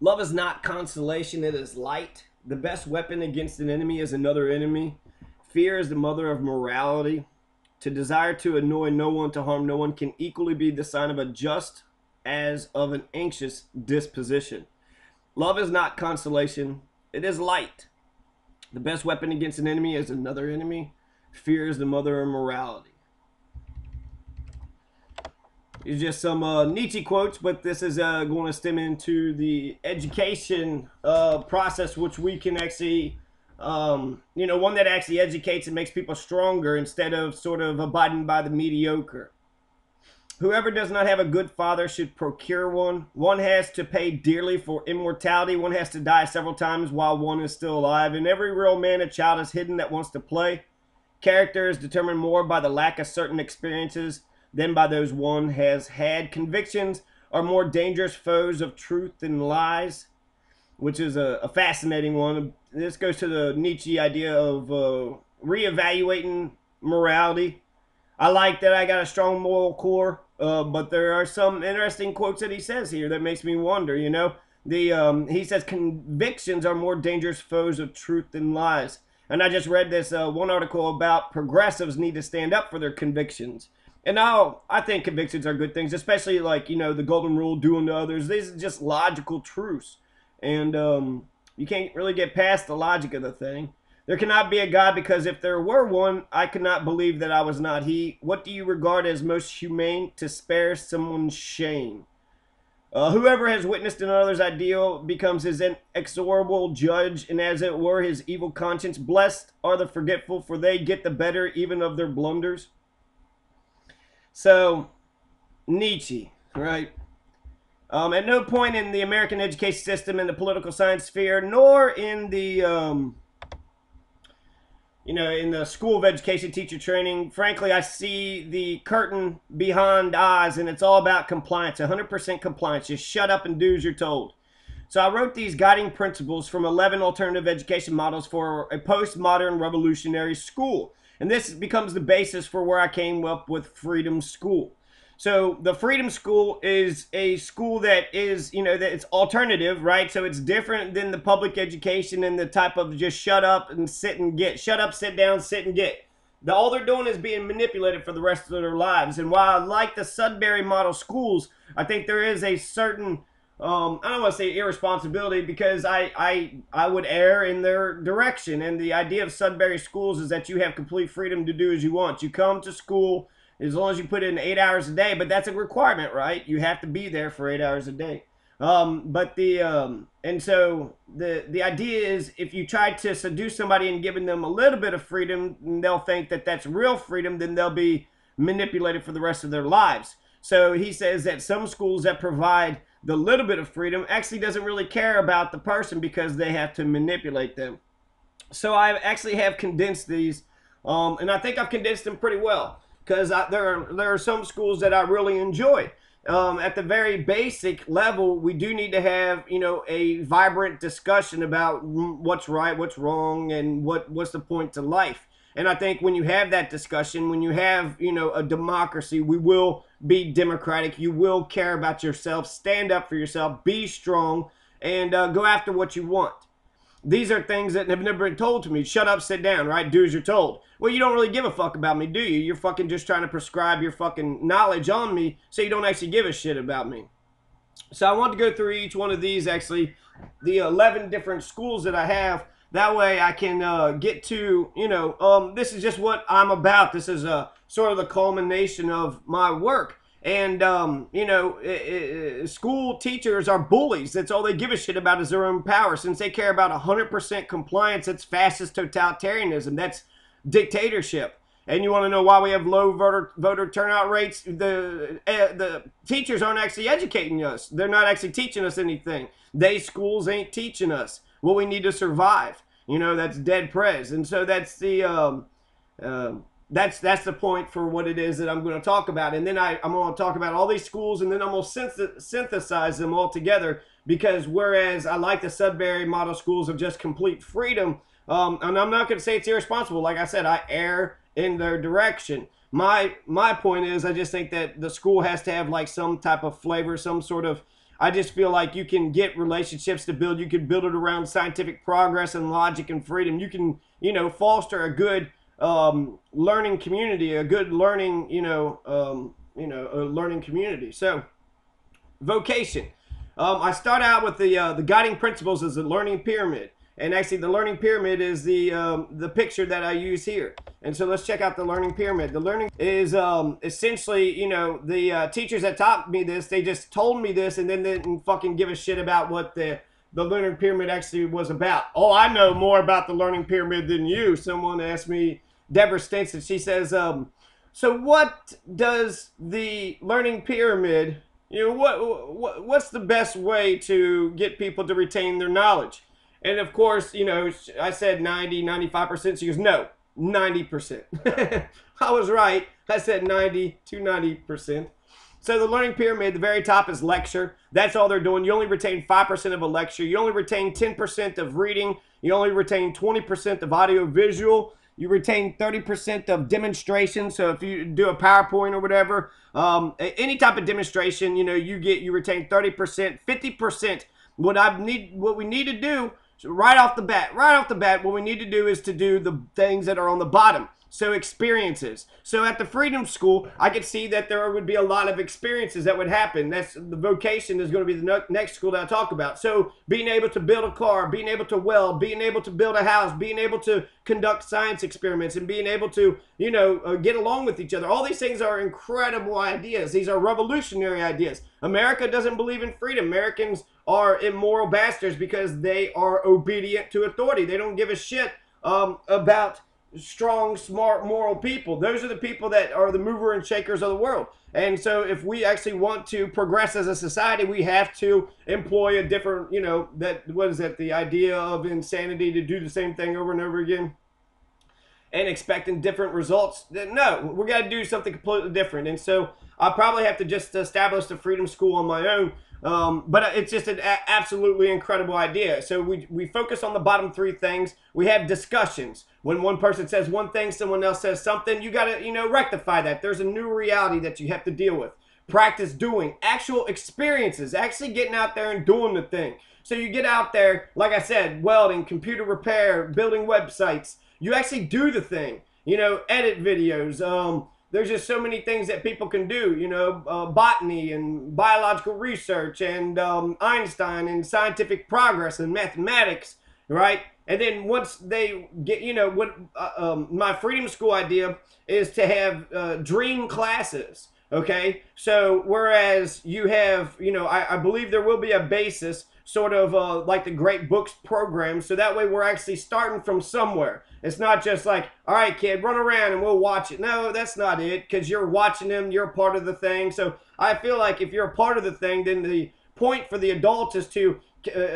Love is not consolation, it is light. The best weapon against an enemy is another enemy. Fear is the mother of morality. To desire to annoy no one, to harm no one, can equally be the sign of a just as of an anxious disposition. Love is not consolation, it is light. The best weapon against an enemy is another enemy. Fear is the mother of morality. Are just some uh, Nietzsche quotes, but this is uh, going to stem into the education uh, process, which we can actually, um, you know, one that actually educates and makes people stronger instead of sort of abiding by the mediocre. Whoever does not have a good father should procure one. One has to pay dearly for immortality. One has to die several times while one is still alive. In every real man, a child is hidden that wants to play. Character is determined more by the lack of certain experiences than by those one has had. Convictions are more dangerous foes of truth than lies, which is a, a fascinating one. This goes to the Nietzsche idea of uh, reevaluating morality. I like that I got a strong moral core. Uh, but there are some interesting quotes that he says here that makes me wonder. You know, the um, he says convictions are more dangerous foes of truth than lies. And I just read this uh, one article about progressives need to stand up for their convictions. And now I think convictions are good things, especially like you know the golden rule, do unto others. These are just logical truths, and um, you can't really get past the logic of the thing. There cannot be a God because if there were one, I could not believe that I was not he. What do you regard as most humane to spare someone's shame? Uh, whoever has witnessed another's ideal becomes his inexorable judge, and as it were, his evil conscience. Blessed are the forgetful, for they get the better even of their blunders. So, Nietzsche, right? Um, at no point in the American education system, in the political science sphere, nor in the um, you know, in the school of education teacher training, frankly, I see the curtain behind eyes and it's all about compliance, 100% compliance. Just shut up and do as you're told. So I wrote these guiding principles from 11 alternative education models for a postmodern revolutionary school. And this becomes the basis for where I came up with Freedom School. So the Freedom School is a school that is, you know, that it's alternative, right? So it's different than the public education and the type of just shut up and sit and get, shut up, sit down, sit and get. The, all they're doing is being manipulated for the rest of their lives. And while I like the Sudbury model schools, I think there is a certain, um, I don't want to say irresponsibility because I, I, I would err in their direction. And the idea of Sudbury schools is that you have complete freedom to do as you want. You come to school as long as you put in eight hours a day. But that's a requirement, right? You have to be there for eight hours a day. Um, but the um, and so the the idea is if you try to seduce somebody and giving them a little bit of freedom, they'll think that that's real freedom. Then they'll be manipulated for the rest of their lives. So he says that some schools that provide the little bit of freedom actually doesn't really care about the person because they have to manipulate them. So I actually have condensed these, um, and I think I've condensed them pretty well because there are there are some schools that I really enjoy. Um, at the very basic level, we do need to have you know a vibrant discussion about what's right, what's wrong, and what what's the point to life. And I think when you have that discussion, when you have you know a democracy, we will be democratic. You will care about yourself, stand up for yourself, be strong, and uh, go after what you want. These are things that have never been told to me. Shut up, sit down, right? Do as you're told. Well, you don't really give a fuck about me, do you? You're fucking just trying to prescribe your fucking knowledge on me so you don't actually give a shit about me. So I want to go through each one of these, actually, the 11 different schools that I have. That way I can uh, get to, you know, um, this is just what I'm about. This is a sort of the culmination of my work. And, um, you know, it, it, school teachers are bullies. That's all they give a shit about is their own power. Since they care about 100% compliance, that's fascist totalitarianism. That's dictatorship. And you want to know why we have low voter voter turnout rates? The uh, the teachers aren't actually educating us. They're not actually teaching us anything. They schools ain't teaching us what we need to survive. You know that's dead prez. And so that's the um, uh, that's that's the point for what it is that I'm going to talk about. And then I, I'm going to talk about all these schools, and then I'm going to synthesize them all together. Because whereas I like the Sudbury model schools of just complete freedom, um, and I'm not going to say it's irresponsible. Like I said, I err in their direction. My my point is, I just think that the school has to have like some type of flavor, some sort of I just feel like you can get relationships to build. You can build it around scientific progress and logic and freedom. You can, you know, foster a good um, learning community, a good learning, you know, um, you know, a learning community. So, vocation. Um, I start out with the uh, the guiding principles as a learning pyramid. And actually, the learning pyramid is the um, the picture that I use here. And so let's check out the learning pyramid. The learning is um, essentially, you know, the uh, teachers that taught me this, they just told me this and then didn't fucking give a shit about what the the learning pyramid actually was about. Oh, I know more about the learning pyramid than you. Someone asked me, Deborah Stinson. She says, um, so what does the learning pyramid? You know, what, what what's the best way to get people to retain their knowledge? And of course, you know, I said 90, 95%. She goes, no, 90%. I was right. I said 90 to 90%. So the learning pyramid, the very top is lecture. That's all they're doing. You only retain 5% of a lecture. You only retain 10% of reading. You only retain 20% of audio visual. You retain 30% of demonstration. So if you do a PowerPoint or whatever, um, any type of demonstration, you know, you get, you retain 30%, 50%. What I need, what we need to do so right off the bat, right off the bat, what we need to do is to do the things that are on the bottom. So experiences. So at the Freedom School, I could see that there would be a lot of experiences that would happen. That's the vocation is going to be the next school that I talk about. So being able to build a car, being able to weld, being able to build a house, being able to conduct science experiments, and being able to, you know, uh, get along with each other. All these things are incredible ideas. These are revolutionary ideas. America doesn't believe in freedom. Americans are immoral bastards because they are obedient to authority. They don't give a shit um, about strong, smart, moral people. Those are the people that are the mover and shakers of the world. And so if we actually want to progress as a society, we have to employ a different, you know, that what is that, the idea of insanity to do the same thing over and over again and expecting different results. No, we got to do something completely different. And so I probably have to just establish the Freedom School on my own um, but it's just an absolutely incredible idea. So we, we focus on the bottom three things. We have discussions. When one person says one thing, someone else says something, you got to, you know, rectify that. There's a new reality that you have to deal with. Practice doing actual experiences, actually getting out there and doing the thing. So you get out there, like I said, welding, computer repair, building websites. You actually do the thing. You know, edit videos, um, there's just so many things that people can do, you know, uh, botany and biological research and um, Einstein and scientific progress and mathematics, right? And then once they get, you know, what uh, um, my Freedom School idea is to have uh, dream classes, okay? So whereas you have, you know, I, I believe there will be a basis sort of uh, like the Great Books program. So that way we're actually starting from somewhere. It's not just like, all right, kid, run around and we'll watch it. No, that's not it because you're watching them, you're part of the thing. So I feel like if you're a part of the thing, then the point for the adult is to,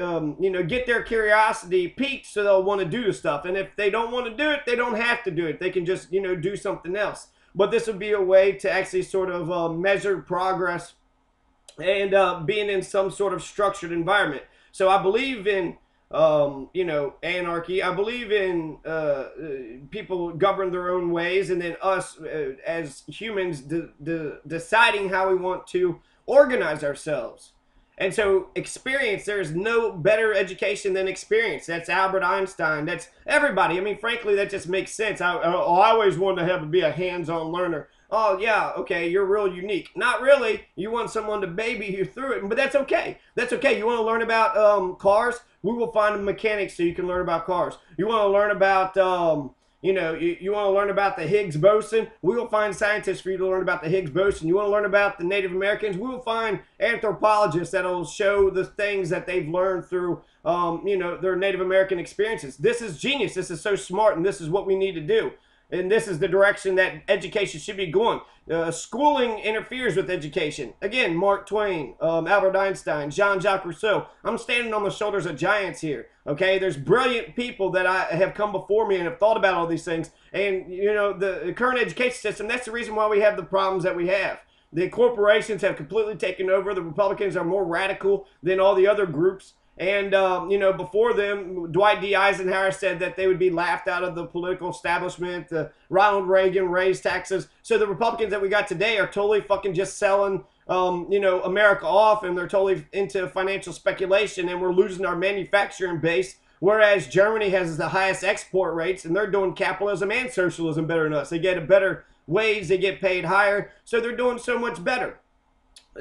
um, you know, get their curiosity piqued so they'll want to do the stuff. And if they don't want to do it, they don't have to do it. They can just, you know, do something else. But this would be a way to actually sort of uh, measure progress and uh, being in some sort of structured environment. So I believe in um, you know, anarchy. I believe in uh, uh, people govern their own ways, and then us uh, as humans de- de- deciding how we want to organize ourselves. And so, experience, there's no better education than experience. That's Albert Einstein. That's everybody. I mean, frankly, that just makes sense. I, I always wanted to have to be a hands on learner oh yeah, okay, you're real unique. Not really. You want someone to baby you through it, but that's okay. That's okay. You want to learn about um, cars? We will find a mechanic so you can learn about cars. You want to learn about um, you know, you, you want to learn about the Higgs boson, we will find scientists for you to learn about the Higgs boson. You want to learn about the Native Americans, we will find anthropologists that'll show the things that they've learned through, um, you know, their Native American experiences. This is genius. This is so smart, and this is what we need to do and this is the direction that education should be going. Uh, schooling interferes with education. Again, Mark Twain, um, Albert Einstein, Jean-Jacques Rousseau. I'm standing on the shoulders of giants here. Okay, there's brilliant people that I have come before me and have thought about all these things. And you know, the current education system. That's the reason why we have the problems that we have. The corporations have completely taken over. The Republicans are more radical than all the other groups. And, um, you know, before them, Dwight D. Eisenhower said that they would be laughed out of the political establishment. Uh, Ronald Reagan raised taxes. So the Republicans that we got today are totally fucking just selling um, you know, America off and they're totally into financial speculation and we're losing our manufacturing base. Whereas Germany has the highest export rates and they're doing capitalism and socialism better than us. They get a better wage, they get paid higher, so they're doing so much better.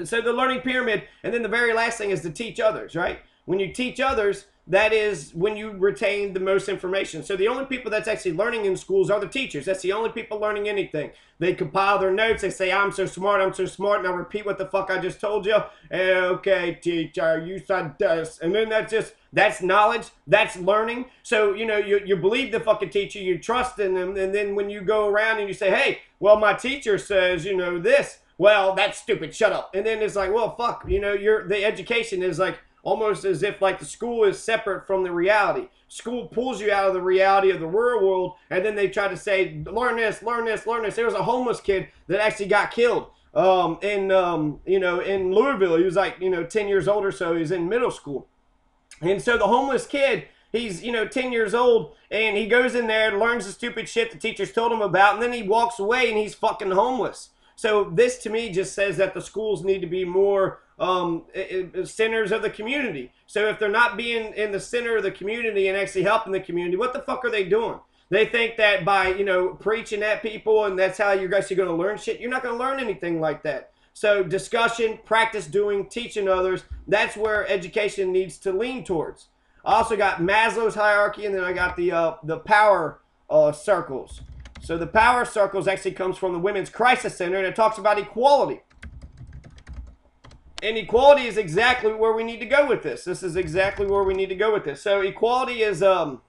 So the learning pyramid, and then the very last thing is to teach others, right? When you teach others, that is when you retain the most information. So the only people that's actually learning in schools are the teachers. That's the only people learning anything. They compile their notes. They say, I'm so smart, I'm so smart, and I repeat what the fuck I just told you. Okay, teacher, you said this. And then that's just, that's knowledge, that's learning. So, you know, you, you believe the fucking teacher, you trust in them, and then when you go around and you say, hey, well, my teacher says, you know, this, well, that's stupid, shut up. And then it's like, well, fuck, you know, your the education is like, almost as if like the school is separate from the reality. School pulls you out of the reality of the real world, and then they try to say, learn this, learn this, learn this. There was a homeless kid that actually got killed um, in, um, you know, in Louisville. He was like, you know, 10 years old or so. He was in middle school. And so the homeless kid, he's, you know, 10 years old, and he goes in there learns the stupid shit the teachers told him about, and then he walks away and he's fucking homeless. So this to me just says that the schools need to be more um, centers of the community. So if they're not being in the center of the community and actually helping the community, what the fuck are they doing? They think that by you know preaching at people and that's how you're actually going to learn shit. You're not going to learn anything like that. So discussion, practice doing, teaching others. That's where education needs to lean towards. I also got Maslow's hierarchy, and then I got the uh, the power uh, circles. So the power circles actually comes from the Women's Crisis Center, and it talks about equality. And equality is exactly where we need to go with this. This is exactly where we need to go with this. So equality is, um,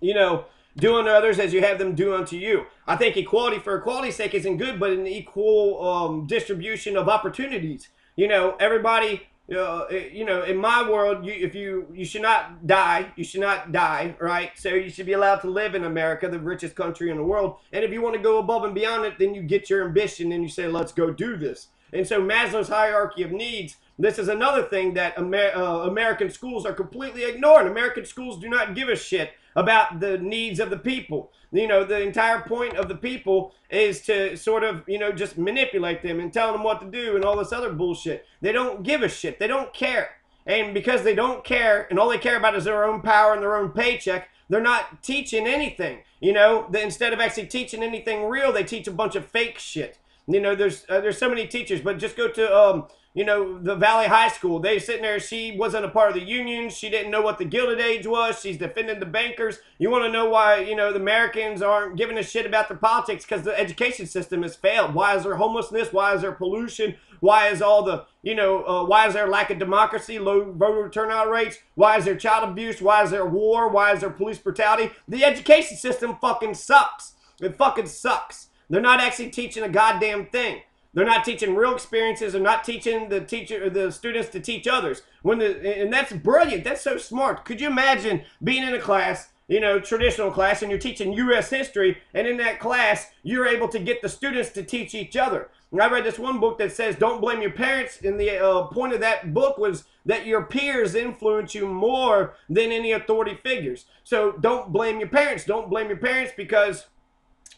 you know, doing to others as you have them do unto you. I think equality for equality's sake isn't good, but an equal um, distribution of opportunities. You know, everybody uh, you know, in my world, you if you you should not die, you should not die, right? So you should be allowed to live in America, the richest country in the world. And if you want to go above and beyond it, then you get your ambition and you say, let's go do this. And so Maslow's hierarchy of needs. This is another thing that Amer uh, American schools are completely ignoring. American schools do not give a shit about the needs of the people. You know, the entire point of the people is to sort of, you know, just manipulate them and tell them what to do and all this other bullshit. They don't give a shit. They don't care. And because they don't care and all they care about is their own power and their own paycheck, they're not teaching anything. You know, instead of actually teaching anything real, they teach a bunch of fake shit. You know, there's uh, there's so many teachers, but just go to um, you know, the Valley High School. They sitting there. She wasn't a part of the union. She didn't know what the Gilded Age was. She's defending the bankers. You want to know why, you know, the Americans aren't giving a shit about their politics because the education system has failed. Why is there homelessness? Why is there pollution? Why is all the, you know, uh, why is there lack of democracy, low voter turnout rates? Why is there child abuse? Why is there war? Why is there police brutality? The education system fucking sucks. It fucking sucks. They're not actually teaching a goddamn thing. They're not teaching real experiences. They're not teaching the teacher, the students to teach others. When the and that's brilliant. That's so smart. Could you imagine being in a class, you know, traditional class, and you're teaching U.S. history, and in that class you're able to get the students to teach each other. And I read this one book that says, "Don't blame your parents." And the uh, point of that book was that your peers influence you more than any authority figures. So don't blame your parents. Don't blame your parents because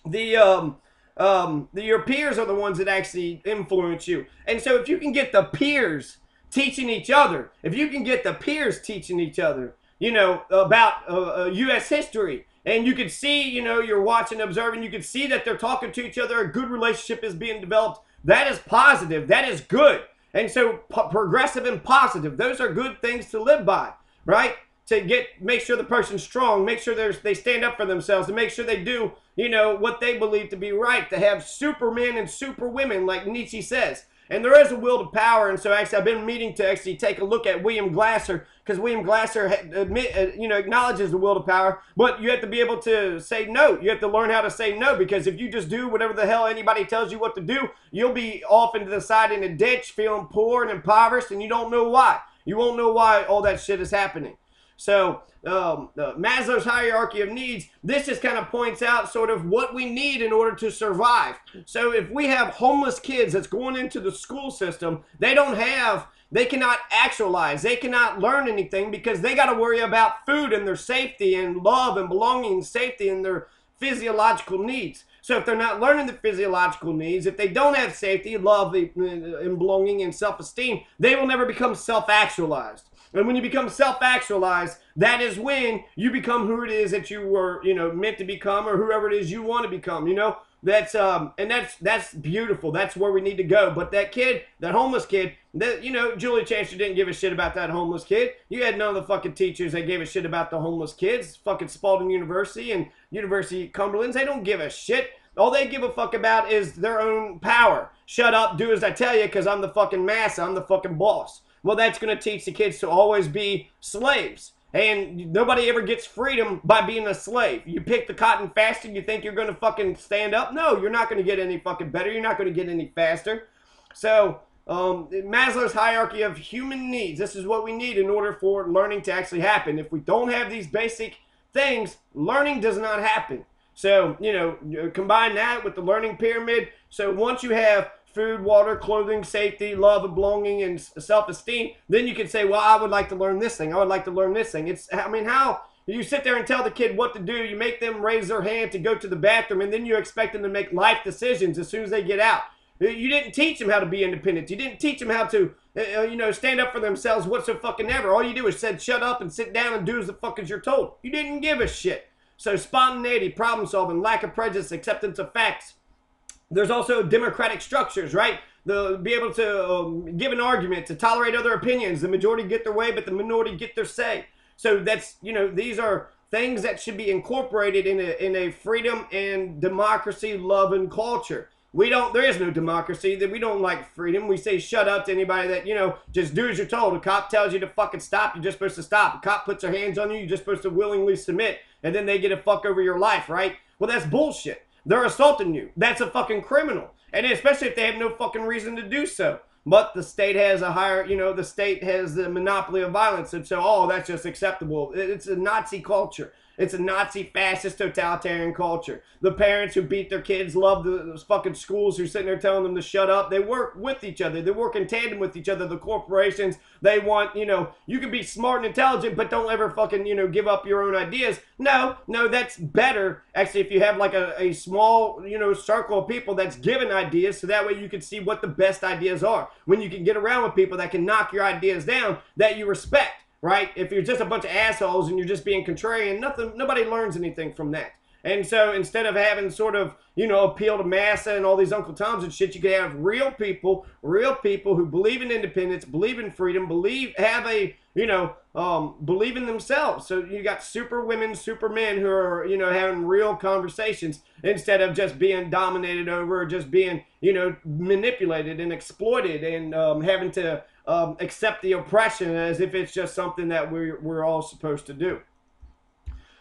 the um, um, your peers are the ones that actually influence you. And so if you can get the peers teaching each other, if you can get the peers teaching each other, you know, about uh, uh, U.S. history, and you can see, you know, you're watching, observing, you can see that they're talking to each other, a good relationship is being developed. That is positive. That is good. And so progressive and positive, those are good things to live by, right? To get make sure the person's strong, make sure they stand up for themselves, to make sure they do you know what they believe to be right, to have supermen and superwomen like Nietzsche says. And there is a will to power, and so actually I've been meaning to actually take a look at William Glasser because William Glasser admit, uh, you know, acknowledges the will to power, but you have to be able to say no. You have to learn how to say no because if you just do whatever the hell anybody tells you what to do, you'll be off into the side in a ditch, feeling poor and impoverished, and you don't know why. You won't know why all that shit is happening. So um, uh, Maslow's hierarchy of needs, this just kind of points out sort of what we need in order to survive. So if we have homeless kids that's going into the school system, they don't have, they cannot actualize, they cannot learn anything because they got to worry about food and their safety and love and belonging and safety and their physiological needs. So if they're not learning the physiological needs, if they don't have safety, love, and belonging, and self-esteem, they will never become self-actualized. And when you become self-actualized, that is when you become who it is that you were, you know, meant to become, or whoever it is you want to become. You know, that's um, and that's that's beautiful. That's where we need to go. But that kid, that homeless kid, that you know, Julie Chancellor didn't give a shit about that homeless kid. You had none of the fucking teachers that gave a shit about the homeless kids. Fucking Spalding University and University Cumberland's, they don't give a shit. All they give a fuck about is their own power. Shut up, do as I tell you, because I'm the fucking massa. I'm the fucking boss. Well, that's going to teach the kids to always be slaves. And nobody ever gets freedom by being a slave. You pick the cotton faster, you think you're going to fucking stand up? No, you're not going to get any fucking better. You're not going to get any faster. So, um, Maslow's hierarchy of human needs. This is what we need in order for learning to actually happen. If we don't have these basic things, learning does not happen. So, you know, combine that with the learning pyramid. So once you have food, water, clothing, safety, love, and belonging, and self-esteem, then you can say, well, I would like to learn this thing. I would like to learn this thing. It's, I mean, how you sit there and tell the kid what to do, you make them raise their hand to go to the bathroom, and then you expect them to make life decisions as soon as they get out. You didn't teach them how to be independent. You didn't teach them how to, uh, uh you know, stand up for themselves what's so fucking ever. All you do is said, shut up and sit down and do as the fuck as you're told. You didn't give a shit. So spontaneity, problem solving, lack of prejudice, acceptance of facts, there's also democratic structures, right? The be able to um, give an argument, to tolerate other opinions. The majority get their way, but the minority get their say. So that's you know these are things that should be incorporated in a in a freedom and democracy loving culture. We don't. There is no democracy. That we don't like freedom. We say shut up to anybody that you know. Just do as you're told. A cop tells you to fucking stop. You're just supposed to stop. A cop puts their hands on you. You're just supposed to willingly submit, and then they get a fuck over your life, right? Well, that's bullshit. They're assaulting you. That's a fucking criminal. And especially if they have no fucking reason to do so. But the state has a higher, you know, the state has the monopoly of violence. And so, oh, that's just acceptable. It's a Nazi culture. It's a Nazi fascist totalitarian culture. The parents who beat their kids love the, those fucking schools who are sitting there telling them to shut up. They work with each other. They work in tandem with each other. The corporations, they want, you know, you can be smart and intelligent, but don't ever fucking, you know, give up your own ideas. No, no, that's better. Actually, if you have like a, a small, you know, circle of people that's given ideas, so that way you can see what the best ideas are. When you can get around with people that can knock your ideas down that you respect right? If you're just a bunch of assholes and you're just being contrarian, nothing, nobody learns anything from that. And so instead of having sort of, you know, appeal to massa and all these Uncle Toms and shit, you could have real people, real people who believe in independence, believe in freedom, believe, have a, you know, um, believe in themselves. So you got super women, super men who are, you know, having real conversations instead of just being dominated over, or just being, you know, manipulated and exploited and um, having to um, accept the oppression as if it's just something that we're, we're all supposed to do.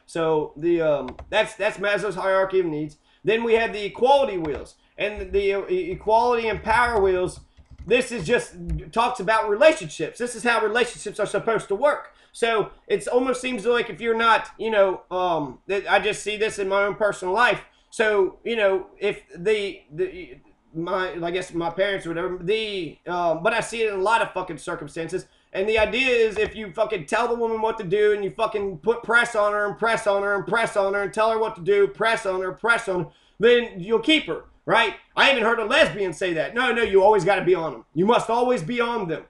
So the um, that's that's Maslow's hierarchy of needs. Then we have the equality wheels, and the equality and power wheels. This is just talks about relationships. This is how relationships are supposed to work. So it almost seems like if you're not, you know, um, I just see this in my own personal life. So you know, if the the my I guess my parents or whatever. The um, but I see it in a lot of fucking circumstances. And the idea is if you fucking tell the woman what to do and you fucking put press on her and press on her and press on her and tell her what to do, press on her, press on her, then you'll keep her, right? I even heard a lesbian say that. No, no, you always got to be on them. You must always be on them.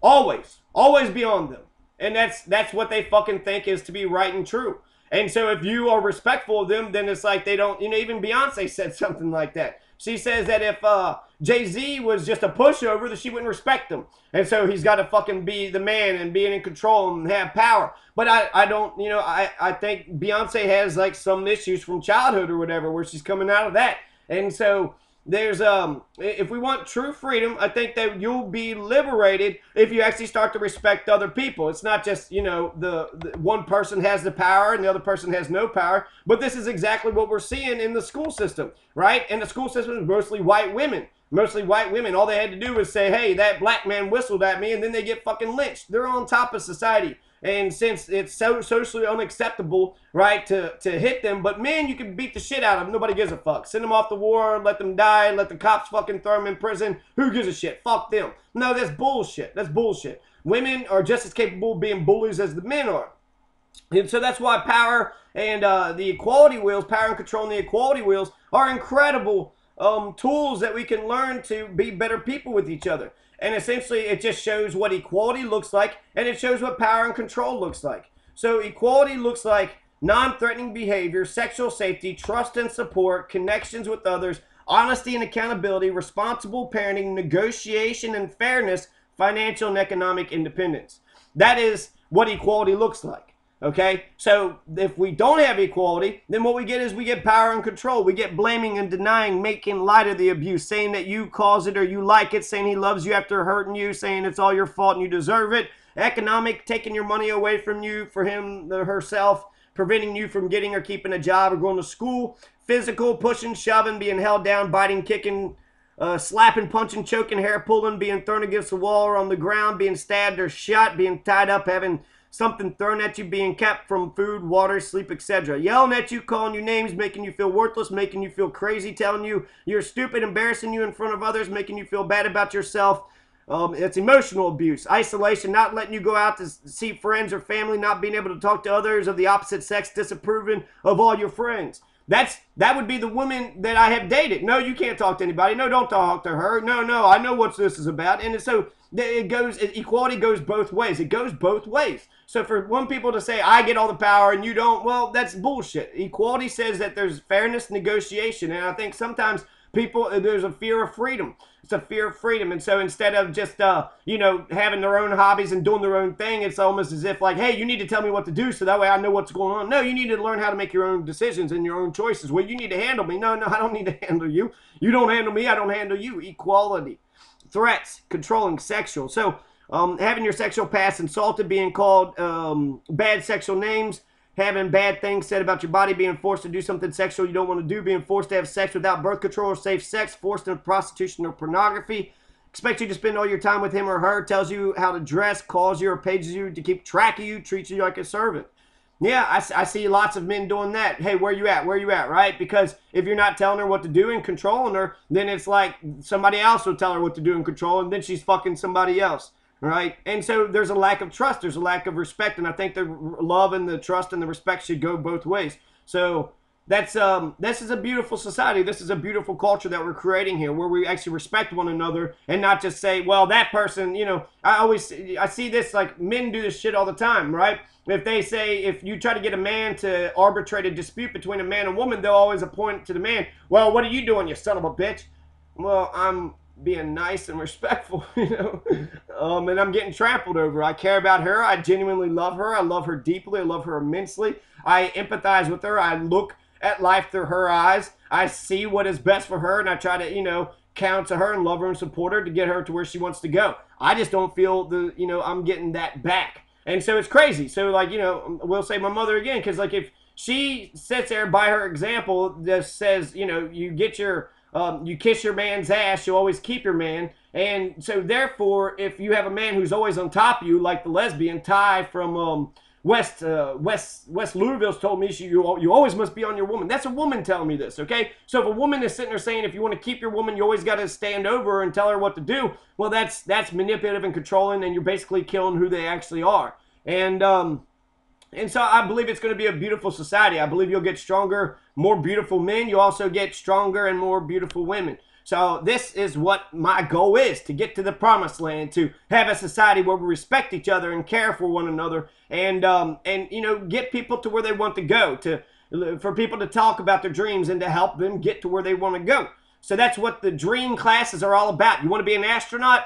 Always. Always be on them. And that's that's what they fucking think is to be right and true. And so if you are respectful of them, then it's like they don't, you know, even Beyonce said something like that. She says that if uh, Jay Z was just a pushover, that she wouldn't respect him. And so he's got to fucking be the man and being in control and have power. But I, I don't, you know, I, I think Beyonce has like some issues from childhood or whatever where she's coming out of that. And so there's um if we want true freedom i think that you'll be liberated if you actually start to respect other people. It's not just you know the, the, one person has the power and the other person has no power but this is exactly what we're seeing in the school system right? And the school system is mostly white women. Mostly white women. All they had to do was say hey that black man whistled at me and then they get fucking lynched. They're on top of society and since it's so socially unacceptable, right, to, to hit them, but man, you can beat the shit out of them. Nobody gives a fuck. Send them off the war, let them die, let the cops fucking throw them in prison. Who gives a shit? Fuck them. No, that's bullshit. That's bullshit. Women are just as capable of being bullies as the men are. And so that's why power and uh, the equality wheels, power and control and the equality wheels are incredible um, tools that we can learn to be better people with each other. And essentially, it just shows what equality looks like and it shows what power and control looks like. So, equality looks like non threatening behavior, sexual safety, trust and support, connections with others, honesty and accountability, responsible parenting, negotiation and fairness, financial and economic independence. That is what equality looks like. Okay, so if we don't have equality, then what we get is we get power and control. We get blaming and denying, making light of the abuse, saying that you caused it or you like it, saying he loves you after hurting you, saying it's all your fault and you deserve it. Economic, taking your money away from you for him or herself, preventing you from getting or keeping a job or going to school. Physical, pushing, shoving, being held down, biting, kicking, uh, slapping, punching, choking, hair pulling, being thrown against the wall or on the ground, being stabbed or shot, being tied up, having something thrown at you, being kept from food, water, sleep, etc. Yelling at you, calling you names, making you feel worthless, making you feel crazy, telling you you're stupid, embarrassing you in front of others, making you feel bad about yourself. Um, it's emotional abuse, isolation, not letting you go out to see friends or family, not being able to talk to others of the opposite sex, disapproving of all your friends. That's that would be the woman that I have dated. No, you can't talk to anybody. No, don't talk to her. No, no, I know what this is about. And it's so it goes equality goes both ways. It goes both ways. So for one people to say I get all the power and you don't, well, that's bullshit. Equality says that there's fairness, negotiation, and I think sometimes people there's a fear of freedom. It's a fear of freedom and so instead of just uh, you know having their own hobbies and doing their own thing it's almost as if like hey you need to tell me what to do so that way i know what's going on. No you need to learn how to make your own decisions and your own choices. Well you need to handle me. No no i don't need to handle you. You don't handle me i don't handle you. Equality threats controlling sexual so um, having your sexual past insulted being called um, bad sexual names having bad things said about your body, being forced to do something sexual you don't want to do, being forced to have sex without birth control or safe sex, forced into prostitution or pornography, expects you to spend all your time with him or her, tells you how to dress, calls you or pages you to keep track of you, treats you like a servant. Yeah, I, I see lots of men doing that. Hey, where you at? Where you at? Right? Because if you're not telling her what to do and controlling her, then it's like somebody else will tell her what to do and control, and then she's fucking somebody else right? And so there's a lack of trust, there's a lack of respect, and I think the love and the trust and the respect should go both ways. So that's um this is a beautiful society. This is a beautiful culture that we're creating here, where we actually respect one another and not just say, well, that person, you know. I always I see this like men do this shit all the time, right? If they say if you try to get a man to arbitrate a dispute between a man and woman, they'll always appoint to the man. Well, what are you doing, you son of a bitch? Well, I'm being nice and respectful, you know. Um, and I'm getting trampled over. I care about her. I genuinely love her. I love her deeply. I love her immensely. I empathize with her. I look at life through her eyes. I see what is best for her, and I try to, you know, counsel her and love her and support her to get her to where she wants to go. I just don't feel the, you know, I'm getting that back. And so it's crazy. So, like, you know, we'll say my mother again, because, like, if she sits there by her example, just says, you know, you get your um, you kiss your man's ass, you always keep your man. And so, therefore, if you have a man who's always on top of you, like the lesbian Ty from um, West uh, West West Louisville's told me, she, you you always must be on your woman. That's a woman telling me this, okay? So if a woman is sitting there saying, if you want to keep your woman, you always got to stand over and tell her what to do. Well, that's that's manipulative and controlling, and you're basically killing who they actually are. And um, and so I believe it's going to be a beautiful society. I believe you'll get stronger, more beautiful men. You also get stronger and more beautiful women. So this is what my goal is to get to the promised land, to have a society where we respect each other and care for one another, and um, and you know get people to where they want to go, to for people to talk about their dreams and to help them get to where they want to go. So that's what the dream classes are all about. You want to be an astronaut?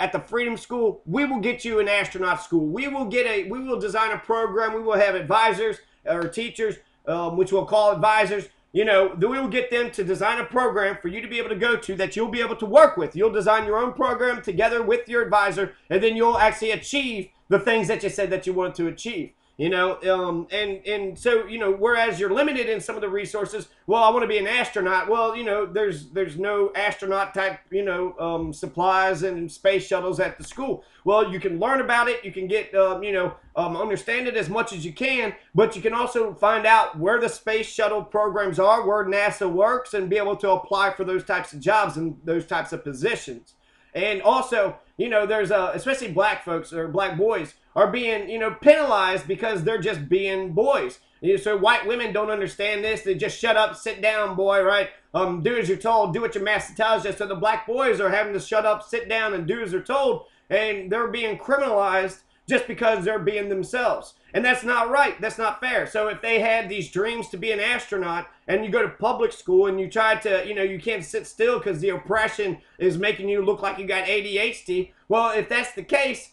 at the Freedom School, we will get you an astronaut school. We will get a, we will design a program. We will have advisors or teachers, um, which we'll call advisors. You know, we will get them to design a program for you to be able to go to that you'll be able to work with. You'll design your own program together with your advisor, and then you'll actually achieve the things that you said that you want to achieve you know um, and and so you know whereas you're limited in some of the resources well i want to be an astronaut. Well you know there's there's no astronaut type you know um, supplies and space shuttles at the school. Well you can learn about it. You can get um, you know um, understand it as much as you can but you can also find out where the space shuttle programs are where nasa works and be able to apply for those types of jobs and those types of positions. And also you know, there's uh, especially black folks or black boys are being, you know, penalized because they're just being boys. You know, so white women don't understand this. They just shut up, sit down, boy, right? Um, do as you're told, do what your master tells you. So the black boys are having to shut up, sit down, and do as they're told, and they're being criminalized just because they're being themselves. And that's not right. That's not fair. So if they had these dreams to be an astronaut and you go to public school and you try to, you know, you can't sit still because the oppression is making you look like you got ADHD. Well, if that's the case,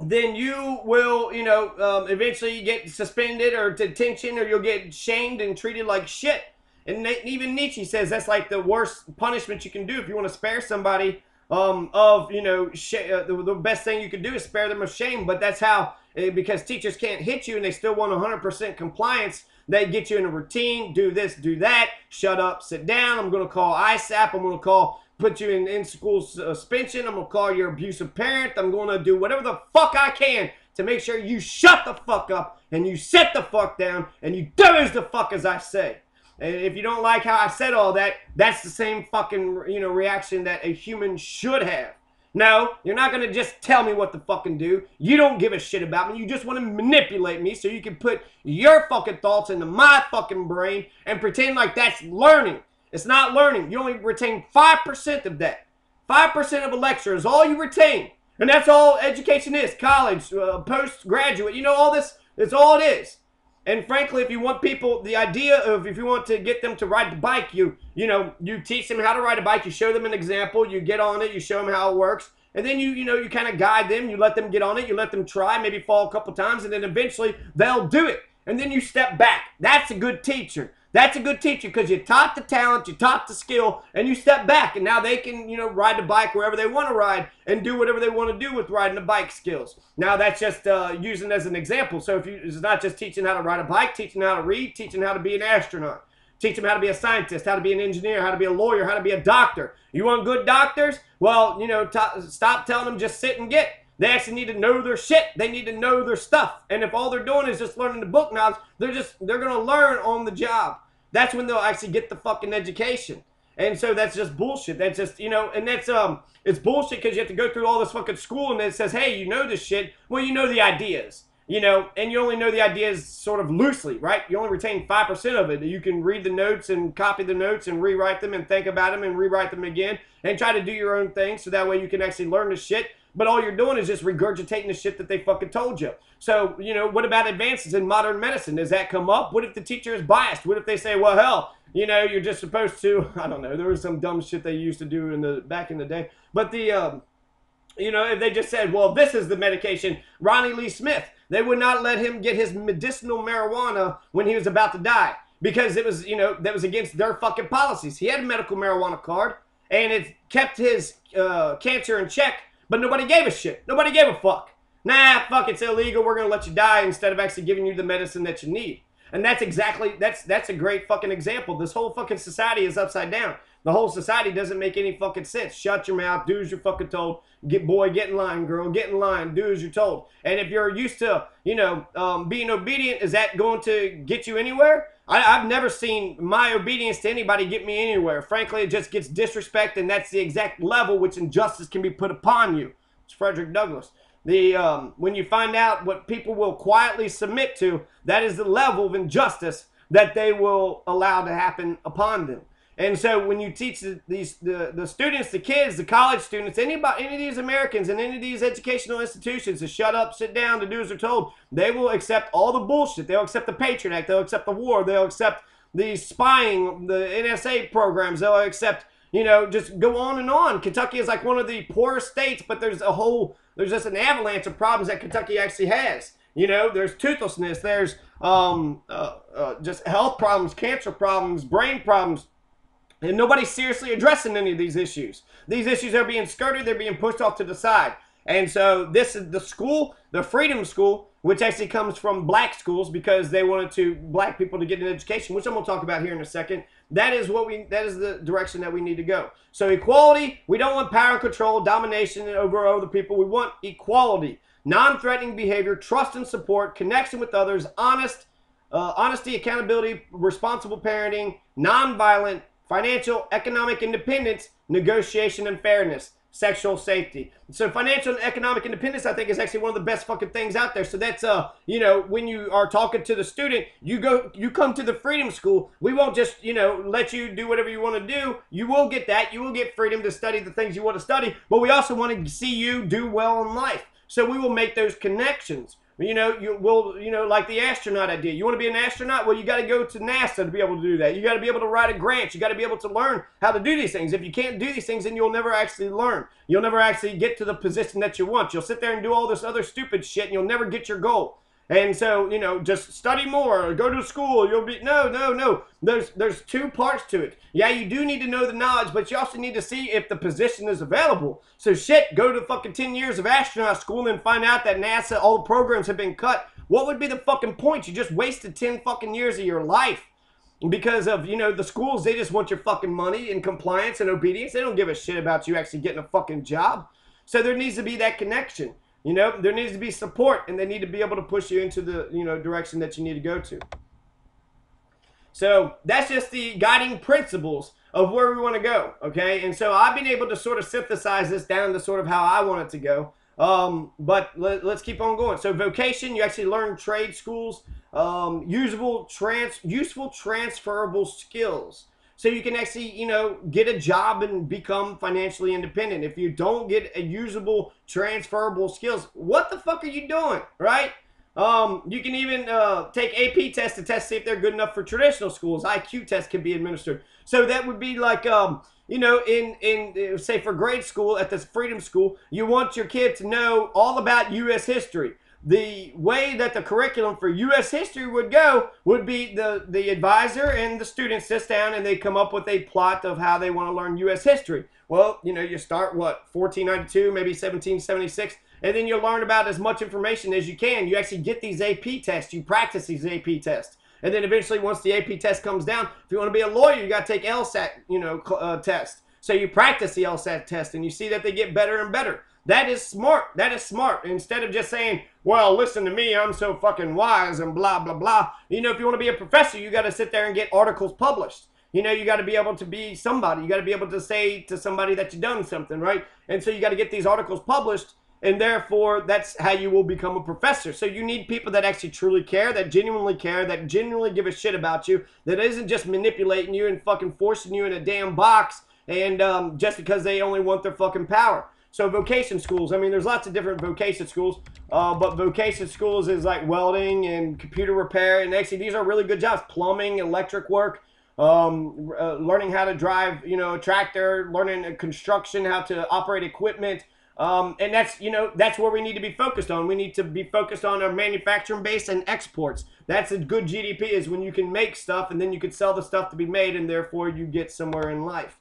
then you will, you know, um, eventually get suspended or detention or you'll get shamed and treated like shit. And even Nietzsche says that's like the worst punishment you can do if you want to spare somebody um, of, you know, uh, the, the best thing you can do is spare them of shame. But that's how Eh, because teachers can't hit you and they still want 100% compliance. They get you in a routine, do this, do that, shut up, sit down. I'm going to call ISAP. I'm going to call, put you in in school uh, suspension. I'm to call your abusive parent. I'm to do whatever the fuck I can to make sure you shut the fuck up and you sit the fuck down and you do as the fuck as I say. And if you don't like how I said all that, that's the same fucking, you know, reaction that a human should have. No, you're not gonna just tell me what to fucking do. You don't give a shit about me. You just want to manipulate me so you can put your fucking thoughts into my fucking brain and pretend like that's learning. It's not learning. You only retain 5% of that. 5% of a lecture is all you retain. And that's all education is. College, uh, postgraduate, you know, all this, it's all it is. And frankly, if you want people, the idea of if you want to get them to ride the bike, you you know you teach them how to ride a bike. You show them an example. You get on it. You show them how it works, and then you you know you kind of guide them. You let them get on it. You let them try, maybe fall a couple times, and then eventually they'll do it. And then you step back. That's a good teacher. That's a good teacher because you taught the talent, you taught the skill, and you step back, and now they can, you know, ride the bike wherever they want to ride and do whatever they want to do with riding the bike skills. Now that's just uh, using as an example. So if you, it's not just teaching how to ride a bike, teaching how to read, teaching how to be an astronaut, teach them how to be a scientist, how to be an engineer, how to be a lawyer, how to be a doctor. You want good doctors? Well, you know, t- stop telling them just sit and get. They actually need to know their shit. They need to know their stuff. And if all they're doing is just learning the book knowledge, they're just they're gonna learn on the job. That's when they'll actually get the fucking education. And so that's just bullshit. That's just, you know, and that's, um, it's bullshit because you have to go through all this fucking school and it says, hey, you know this shit. Well, you know the ideas, you know, and you only know the ideas sort of loosely, right? You only retain 5% of it. You can read the notes and copy the notes and rewrite them and think about them and rewrite them again and try to do your own thing so that way you can actually learn the shit but all you're doing is just regurgitating the shit that they fucking told you. So, you know, what about advances in modern medicine? Does that come up? What if the teacher is biased? What if they say, well, hell, you know, you're just supposed to, I don't know, there was some dumb shit they used to do in the back in the day. But the, um, you know, if they just said, well, this is the medication, Ronnie Lee Smith, they would not let him get his medicinal marijuana when he was about to die because it was, you know, that was against their fucking policies. He had a medical marijuana card and it kept his uh, cancer in check but nobody gave a shit. Nobody gave a fuck. Nah, fuck, it's illegal. We're gonna let you die instead of actually giving you the medicine that you need. And that's exactly that's that's a great fucking example. This whole fucking society is upside down. The whole society doesn't make any fucking sense. Shut your mouth, do as you're fucking told. Get boy, get in line, girl, get in line, do as you're told. And if you're used to, you know, um, being obedient, is that going to get you anywhere? I, have never seen my obedience to anybody get me anywhere. Frankly, it just gets disrespect, and that's the exact level which injustice can be put upon you. It's Frederick Douglass. The um, when you find out what people will quietly submit to, that is the level of injustice that they will allow to happen upon them. And so when you teach the, these the, the students, the kids, the college students, anybody, any of these Americans in any of these educational institutions to shut up, sit down, to do as they're told, they will accept all the bullshit. They'll accept the Patriot Act. They'll accept the war. They'll accept the spying, the NSA programs. They'll accept, you know, just go on and on. Kentucky is like one of the poorest states, but there's a whole, there's just an avalanche of problems that Kentucky actually has. You know, there's toothlessness, there's um, uh, uh, just health problems, cancer problems, brain problems and nobody's seriously addressing any of these issues. These issues are being skirted, they're being pushed off to the side. And so this is the school, the Freedom School, which actually comes from black schools because they wanted to black people to get an education, which I'm gonna talk about here in a second. That is what we that is the direction that we need to go. So equality, we don't want power and control, domination over other people. We want equality, non-threatening behavior, trust and support, connection with others, honest, uh, honesty, accountability, responsible parenting, non-violent, financial, economic independence, negotiation, and fairness. Sexual safety. So financial and economic independence, I think, is actually one of the best fucking things out there. So that's uh, you know, when you are talking to the student, you go, you come to the Freedom School. We won't just you know let you do whatever you want to do. You will get that. You will get freedom to study the things you want to study. But we also want to see you do well in life. So we will make those connections. You know, you will, you know, like the astronaut idea. You want to be an astronaut? Well, you got to go to NASA to be able to do that. You got to be able to write a grant. You got to be able to learn how to do these things. If you can't do these things, then you'll never actually learn. You'll never actually get to the position that you want. You'll sit there and do all this other stupid shit and you'll never get your goal. And so, you know, just study more go to school. You'll be no, no, no. There's there's two parts to it. Yeah, you do need to know the knowledge, but you also need to see if the position is available. So shit, go to fucking 10 years of astronaut school and find out that NASA all programs have been cut. What would be the fucking point? You just wasted 10 fucking years of your life. Because of, you know, the schools, they just want your fucking money and compliance and obedience. They don't give a shit about you actually getting a fucking job. So there needs to be that connection. You know, there needs to be support and they need to be able to push you into the, you know, direction that you need to go to. So that's just the guiding principles of where we want to go. Okay. And so I've been able to sort of synthesize this down to sort of how I want it to go. Um, but let, us keep on going. So vocation, you actually learn trade schools, um, usable trans, useful transferable skills so you can actually, you know, get a job and become financially independent. If you don't get a usable transferable skills, what the fuck are you doing, right? Um, you can even uh, take AP tests to test see if they're good enough for traditional schools. IQ tests can be administered. So that would be like, um, you know, in in say for grade school at this Freedom School, you want your kid to know all about U.S. history the way that the curriculum for U.S. history would go would be the, the advisor and the student sits down and they come up with a plot of how they want to learn U.S. history. Well, you know, you start, what, 1492, maybe 1776, and then you learn about as much information as you can. You actually get these AP tests. You practice these AP tests. And then eventually, once the AP test comes down, if you want to be a lawyer, you got to take LSAT, you know, uh, test. So you practice the LSAT test, and you see that they get better and better. That is smart. That is smart. Instead of just saying, well, listen to me, I'm so fucking wise and blah, blah, blah. You know, if you want to be a professor, you got to sit there and get articles published. You know, you got to be able to be somebody. You got to be able to say to somebody that you've done something, right? And so you got to get these articles published, and therefore that's how you will become a professor. So you need people that actually truly care, that genuinely care, that genuinely give a shit about you, that isn't just manipulating you and fucking forcing you in a damn box, and um, just because they only want their fucking power. So vocation schools, I mean, there's lots of different vocation schools, uh, but vocation schools is like welding and computer repair, and actually these are really good jobs: plumbing, electric work, um, uh, learning how to drive, you know, a tractor, learning construction, how to operate equipment. Um, and that's you know that's where we need to be focused on. We need to be focused on our manufacturing base and exports. That's a good GDP is when you can make stuff and then you can sell the stuff to be made, and therefore you get somewhere in life.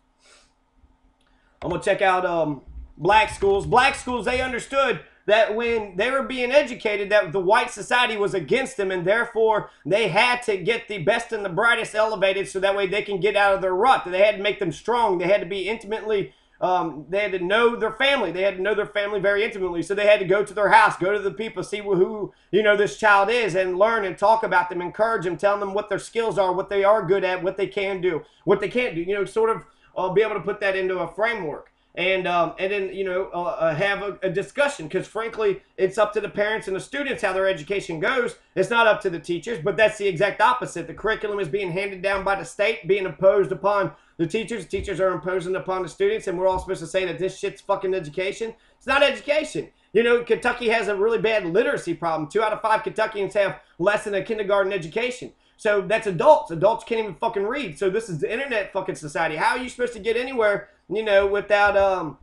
I'm gonna check out um, black schools. Black schools, they understood that when they were being educated that the white society was against them and therefore they had to get the best and the brightest elevated so that way they can get out of their rut. They had to make them strong. They had to be intimately um, they had to know their family. They had to know their family very intimately. So they had to go to their house go to the people see who you know this child is and learn and talk about them encourage them tell them what their skills are what they are good at what they can do what they can't do you know sort of uh, be able to put that into a framework and um, and then you know uh, uh, have a, a discussion because frankly it's up to the parents and the students how their education goes. It's not up to the teachers but that's the exact opposite. The curriculum is being handed down by the state being imposed upon the teachers. The teachers are imposing upon the students and we're all supposed to say that this shit's fucking education. It's not education. You know kentucky has a really bad literacy problem. Two out of five kentuckians have less than a kindergarten education. So that's adults. Adults can't even fucking read. So this is the internet fucking society. How are you supposed to get anywhere you know, without um,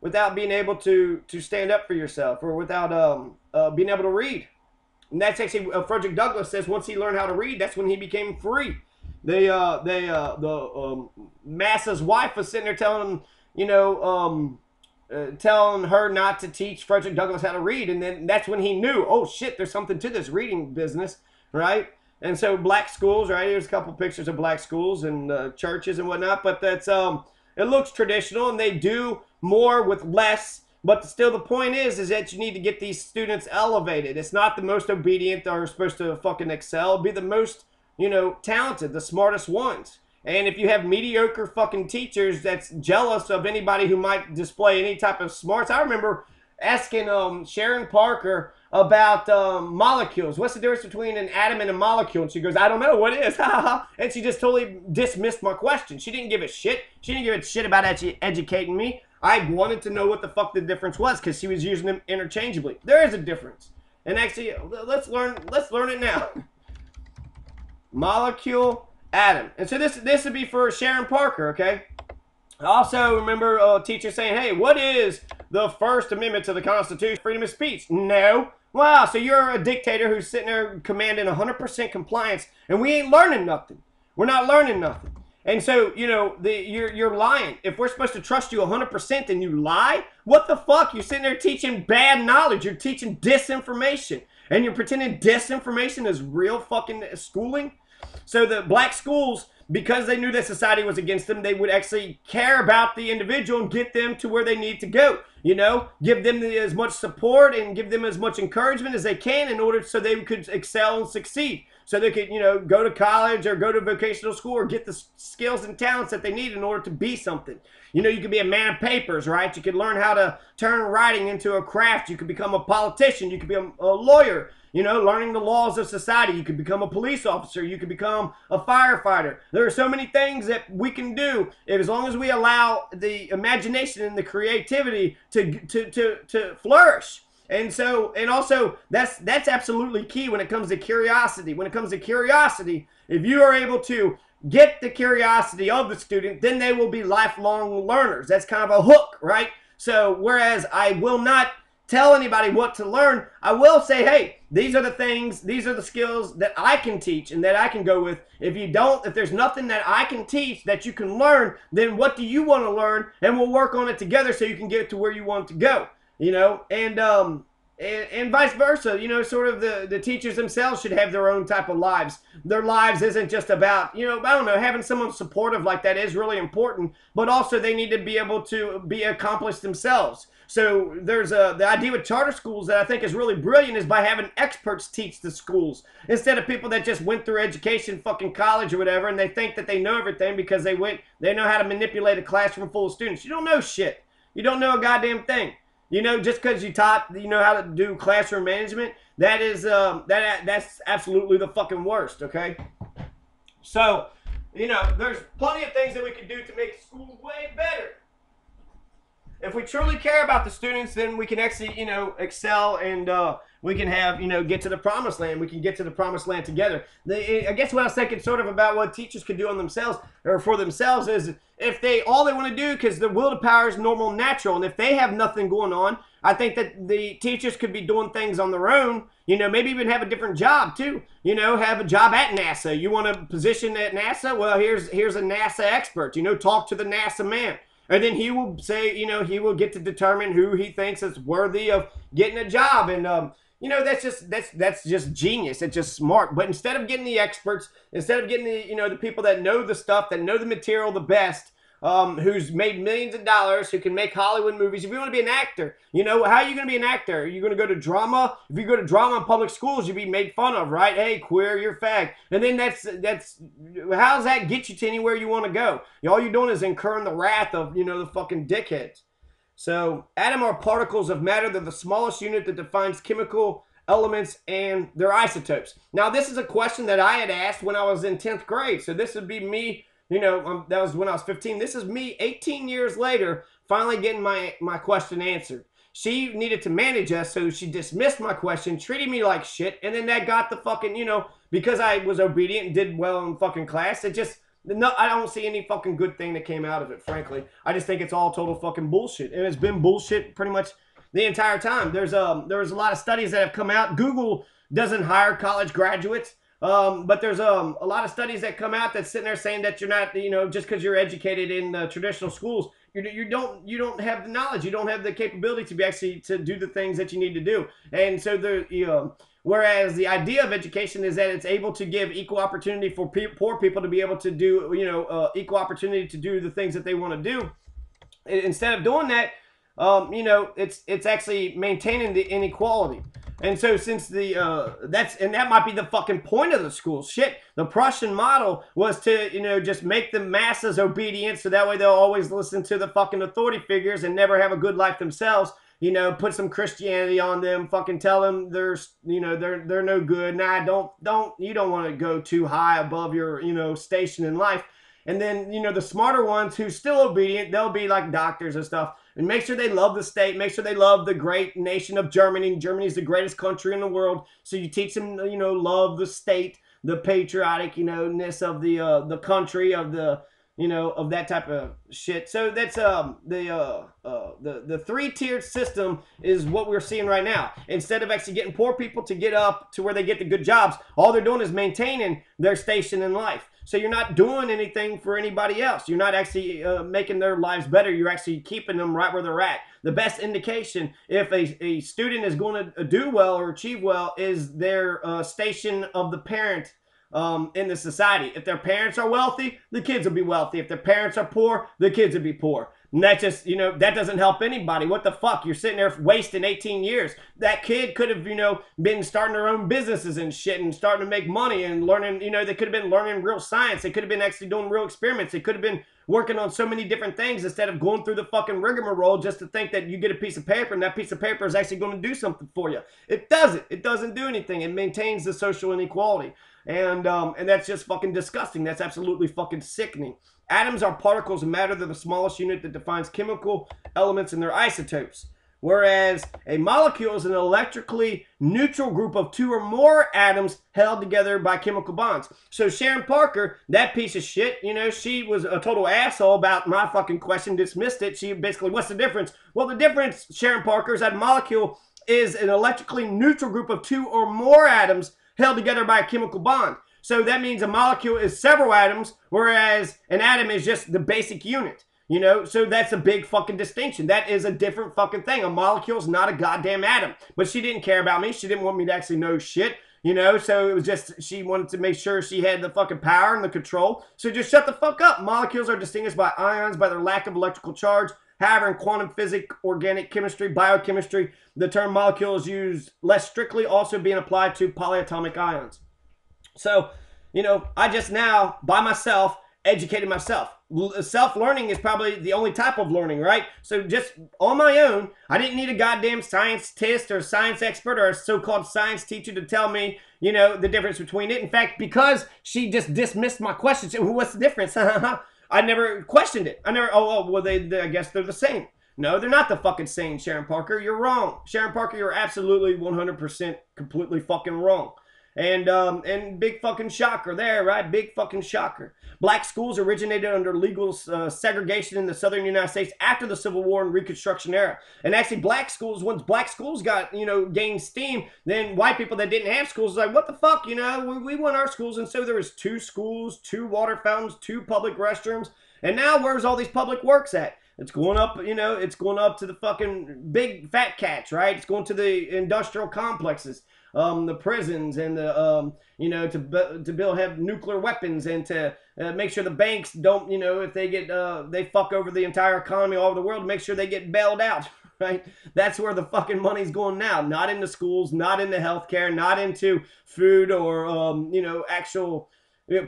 without being able to to stand up for yourself or without um, uh, being able to read. And that's actually uh, Frederick Douglass says once he learned how to read, that's when he became free. They uh, they uh, the um, Massa's wife was sitting there telling him, you know, um, uh, telling her not to teach Frederick Douglass how to read, and then that's when he knew, oh shit, there's something to this reading business, right? And so black schools, right? Here's a couple pictures of black schools and uh, churches and whatnot, but that's um, it looks traditional and they do more with less. But still, the point is, is that you need to get these students elevated. It's not the most obedient or supposed to fucking excel. Be the most, you know, talented, the smartest ones. And if you have mediocre fucking teachers that's jealous of anybody who might display any type of smarts, I remember asking um, Sharon Parker about um, molecules. What's the difference between an atom and a molecule? And she goes, I don't know. What is? and she just totally dismissed my question. She didn't give a shit. She didn't give a shit about edu- educating me. I wanted to know what the fuck the difference was because she was using them interchangeably. There is a difference. And actually, let's learn. Let's learn it now. Molecule, atom. And so this this would be for Sharon Parker. Okay. Also, remember a teacher saying, "Hey, what is the First Amendment to the Constitution? Freedom of speech." No. Wow. So you're a dictator who's sitting there commanding 100% compliance, and we ain't learning nothing. We're not learning nothing. And so, you know, the, you're, you're lying. If we're supposed to trust you 100% and you lie, what the fuck? You're sitting there teaching bad knowledge. You're teaching disinformation. And you're pretending disinformation is real fucking schooling? So the black schools, because they knew that society was against them, they would actually care about the individual and get them to where they need to go. You know, give them the, as much support and give them as much encouragement as they can in order so they could excel and succeed so they could, you know, go to college or go to vocational school or get the skills and talents that they need in order to be something. You know, you could be a man of papers, right? You could learn how to turn writing into a craft. You could become a politician. You could be a, a lawyer. You know, learning the laws of society. You could become a police officer. You could become a firefighter. There are so many things that we can do as long as we allow the imagination and the creativity to, to, to, to flourish. And so, and also, that's that's absolutely key when it comes to curiosity. When it comes to curiosity, if you are able to get the curiosity of the student, then they will be lifelong learners. That's kind of a hook, right? So, whereas I will not tell anybody what to learn, I will say, hey, these are the things, these are the skills that I can teach and that I can go with. If you don't, if there's nothing that I can teach that you can learn, then what do you want to learn? And we'll work on it together so you can get to where you want to go you know, and um, and, and, vice versa. You know, sort of the the teachers themselves should have their own type of lives. Their lives isn't just about you know I don't know having someone supportive like that is really important, but also they need to be able to be accomplished themselves. So there's a the idea with charter schools that I think is really brilliant is by having experts teach the schools instead of people that just went through education, fucking college or whatever, and they think that they know everything because they went they know how to manipulate a classroom full of students. You don't know shit. You don't know a goddamn thing. You know, just because you taught, you know how to do classroom management, that is um, that that's absolutely the fucking worst. Okay, so you know, there's plenty of things that we can do to make schools way better. If we truly care about the students, then we can actually, you know, excel and uh, we can have, you know, get to the promised land. We can get to the promised land together. The, I guess what I was thinking sort of about what teachers could do on themselves or for themselves is if they all they want to do because the will to power is normal natural and if they have nothing going on i think that the teachers could be doing things on their own you know maybe even have a different job too you know have a job at nasa you want a position at nasa well here's here's a nasa expert you know talk to the nasa man and then he will say you know he will get to determine who he thinks is worthy of getting a job. And um, you know that's just that's that's just genius. It's just smart. But instead of getting the experts instead of getting the you know the people that know the stuff that know the material the best um, who's made millions of dollars, who can make Hollywood movies. If you want to be an actor, you know, how are you going to be an actor? Are you going to go to drama? If you go to drama in public schools, you'd be made fun of, right? Hey, queer, you're fag. And then that's, that's, how does that get you to anywhere you want to go? All you're doing is incurring the wrath of, you know, the fucking dickheads. So, atom are particles of matter. They're the smallest unit that defines chemical elements and their isotopes. Now, this is a question that I had asked when I was in 10th grade. So, this would be me you know, um, that was when I was 15. This is me 18 years later finally getting my, my question answered. She needed to manage us, so she dismissed my question, treated me like shit, and then that got the fucking, you know, because I was obedient and did well in fucking class, it just, no, I don't see any fucking good thing that came out of it, frankly. I just think it's all total fucking bullshit. And it's been bullshit pretty much the entire time. There's um there's a lot of studies that have come out. Google doesn't hire college graduates. Um, but there's um, a lot of studies that come out that's sitting there saying that you're not, you know, just because you're educated in uh, traditional schools, you, you don't you don't have the knowledge, you don't have the capability to be actually to do the things that you need to do. And so the you know, whereas the idea of education is that it's able to give equal opportunity for pe- poor people to be able to do, you know, uh, equal opportunity to do the things that they want to do. Instead of doing that, um, you know, it's it's actually maintaining the inequality. And so since the uh, that's and that might be the fucking point of the school. Shit, the Prussian model was to you know just make the masses obedient, so that way they'll always listen to the fucking authority figures and never have a good life themselves. You know, put some Christianity on them, fucking tell them they're you know they're they're no good. Nah, don't don't you don't want to go too high above your you know station in life. And then, you know, the smarter ones who still obedient, they'll be like doctors and stuff. And make sure they love the state. Make sure they love the great nation of Germany. Germany is the greatest country in the world. So you teach them, you know, love the state, the patriotic, you know, ness of the uh, the country, of the you know, of that type of shit. So that's um the uh, uh the the three tiered system is what we're seeing right now. Instead of actually getting poor people to get up to where they get the good jobs, all they're doing is maintaining their station in life. So you're not doing anything for anybody else. You're not actually uh, making their lives better. You're actually keeping them right where they're at. The best indication if a, a student is going to do well or achieve well is their uh, station of the parent um, in the society. If their parents are wealthy, the kids will be wealthy. If their parents are poor, the kids will be poor. And that just, you know, that doesn't help anybody. What the fuck? You're sitting there wasting 18 years. That kid could have, you know, been starting their own businesses and shit and starting to make money and learning, you know, they could have been learning real science. They could have been actually doing real experiments. They could have been working on so many different things instead of going through the fucking rigmarole just to think that you get a piece of paper and that piece of paper is actually going to do something for you. It doesn't. It doesn't do anything. It maintains the social inequality. And um, and that's just fucking disgusting. That's absolutely fucking sickening. Atoms are particles of matter. They're the smallest unit that defines chemical elements and their isotopes. Whereas a molecule is an electrically neutral group of two or more atoms held together by chemical bonds. So Sharon Parker, that piece of shit, you know, she was a total asshole about my fucking question, dismissed it. She basically, what's the difference? Well, the difference, Sharon Parker, is that molecule is an electrically neutral group of two or more atoms held together by a chemical bond. So that means a molecule is several atoms, whereas an atom is just the basic unit. You know, so that's a big fucking distinction. That is a different fucking thing. A molecule is not a goddamn atom. But she didn't care about me. She didn't want me to actually know shit. You know, so it was just she wanted to make sure she had the fucking power and the control. So just shut the fuck up. Molecules are distinguished by ions by their lack of electrical charge. However, in quantum physics, organic chemistry, biochemistry, the term molecule is used less strictly, also being applied to polyatomic ions. So, you know, I just now, by myself, educated myself. Self learning is probably the only type of learning, right? So, just on my own, I didn't need a goddamn scientist or science expert or a so called science teacher to tell me, you know, the difference between it. In fact, because she just dismissed my questions, what's the difference? I never questioned it. I never, oh, oh well, they, they, I guess they're the same. No, they're not the fucking same, Sharon Parker. You're wrong. Sharon Parker, you're absolutely 100% completely fucking wrong. And um, and big fucking shocker there, right? Big fucking shocker. Black schools originated under legal uh, segregation in the southern United States after the Civil War and Reconstruction era. And actually, black schools, once black schools got, you know, gained steam, then white people that didn't have schools like, what the fuck, you know, we, we want our schools. And so there was two schools, two water fountains, two public restrooms. And now where's all these public works at? It's going up, you know, it's going up to the fucking big fat cats, right? It's going to the industrial complexes um, the prisons and the um, you know to to build have nuclear weapons and to uh, make sure the banks don't you know if they get uh, they fuck over the entire economy all over the world make sure they get bailed out right that's where the fucking money's going now not into schools not into healthcare not into food or um, you know actual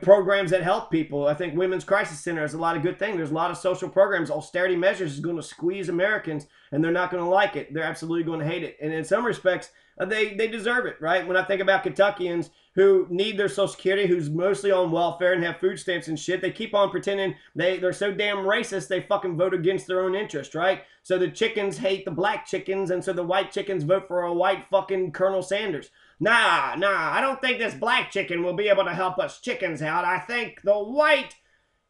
programs that help people. I think Women's Crisis Center is a lot of good things. There's a lot of social programs. Austerity measures is going to squeeze Americans, and they're not going to like it. They're absolutely going to hate it. And in some respects, they they deserve it, right? When I think about Kentuckians who need their Social Security, who's mostly on welfare and have food stamps and shit, they keep on pretending they they're so damn racist they fucking vote against their own interest, right? So the chickens hate the black chickens, and so the white chickens vote for a white fucking Colonel Sanders. Nah, nah, I don't think this black chicken will be able to help us chickens out. I think the white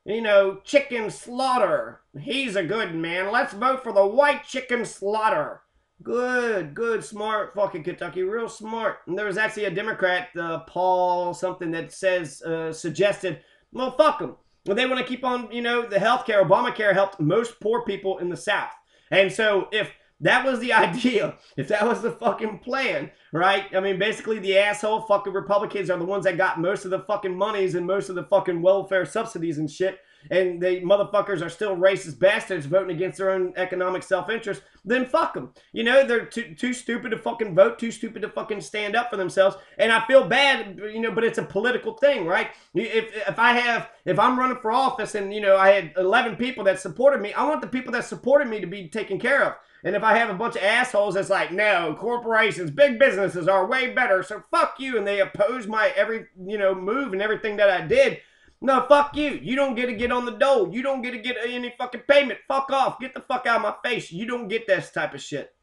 you know, chicken slaughter. He's a good man. Let's vote for the white chicken slaughter. Good, good, smart fucking Kentucky, real smart. And there was actually a Democrat, uh, Paul something that says uh, suggested, well, fuck them. Well, they want to keep on, you know, the health care. Obamacare helped most poor people in the South, and so if that was the idea, if that was the fucking plan, right? I mean, basically, the asshole fucking Republicans are the ones that got most of the fucking monies and most of the fucking welfare subsidies and shit and the motherfuckers are still racist bastards voting against their own economic self-interest, then fuck them. You know, they're too, too stupid to fucking vote, too stupid to fucking stand up for themselves. And I feel bad, you know, but it's a political thing, right? If, if I have, if I'm running for office and, you know, I had 11 people that supported me, I want the people that supported me to be taken care of. And if I have a bunch of assholes that's like, no, corporations, big businesses are way better, so fuck you, and they oppose my every, you know, move and everything that I did, no, fuck you. You don't get to get on the dole. You don't get to get any fucking payment. Fuck off. Get the fuck out of my face. You don't get this type of shit.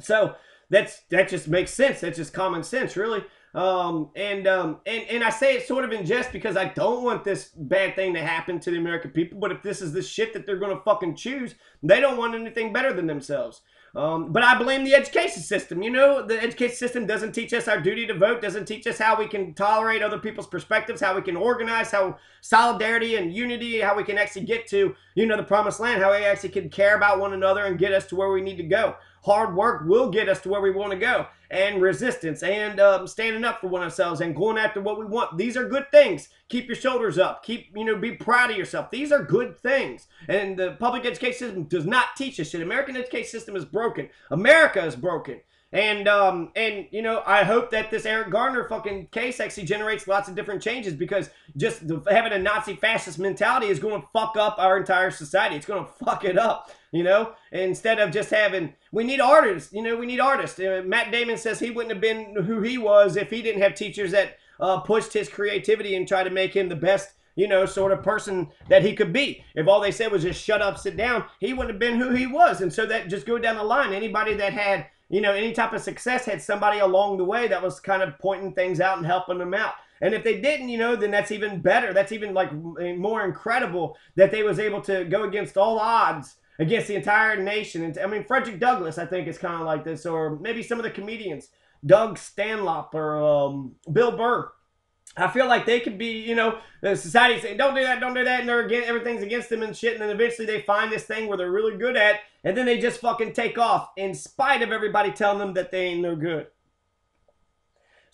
So that's that just makes sense. That's just common sense, really. Um, and um, and and I say it sort of in jest because I don't want this bad thing to happen to the American people. But if this is the shit that they're gonna fucking choose, they don't want anything better than themselves. Um, but I blame the education system. You know, the education system doesn't teach us our duty to vote, doesn't teach us how we can tolerate other people's perspectives, how we can organize, how solidarity and unity, how we can actually get to, you know, the promised land, how we actually can care about one another and get us to where we need to go. Hard work will get us to where we want to go and resistance and um, standing up for one ourselves and going after what we want. These are good things. Keep your shoulders up. Keep, you know, be proud of yourself. These are good things. And the public education system does not teach us shit. American education system is broken. America is broken. And um and you know I hope that this Eric Garner fucking case actually generates lots of different changes because just having a Nazi fascist mentality is going to fuck up our entire society. It's going to fuck it up, you know. Instead of just having we need artists, you know, we need artists. Uh, Matt Damon says he wouldn't have been who he was if he didn't have teachers that uh, pushed his creativity and tried to make him the best you know, sort of person that he could be. If all they said was just shut up, sit down, he wouldn't have been who he was. And so that just go down the line. Anybody that had you know, any type of success had somebody along the way that was kind of pointing things out and helping them out. And if they didn't, you know, then that's even better. That's even like more incredible that they was able to go against all odds against the entire nation. And I mean, Frederick Douglass, I think, is kind of like this, or maybe some of the comedians, Doug Stanhope or um, Bill Burr. I feel like they could be, you know, the society saying, don't do that, don't do that, and they're against, everything's against them and shit, and then eventually they find this thing where they're really good at, and then they just fucking take off in spite of everybody telling them that they ain't no good.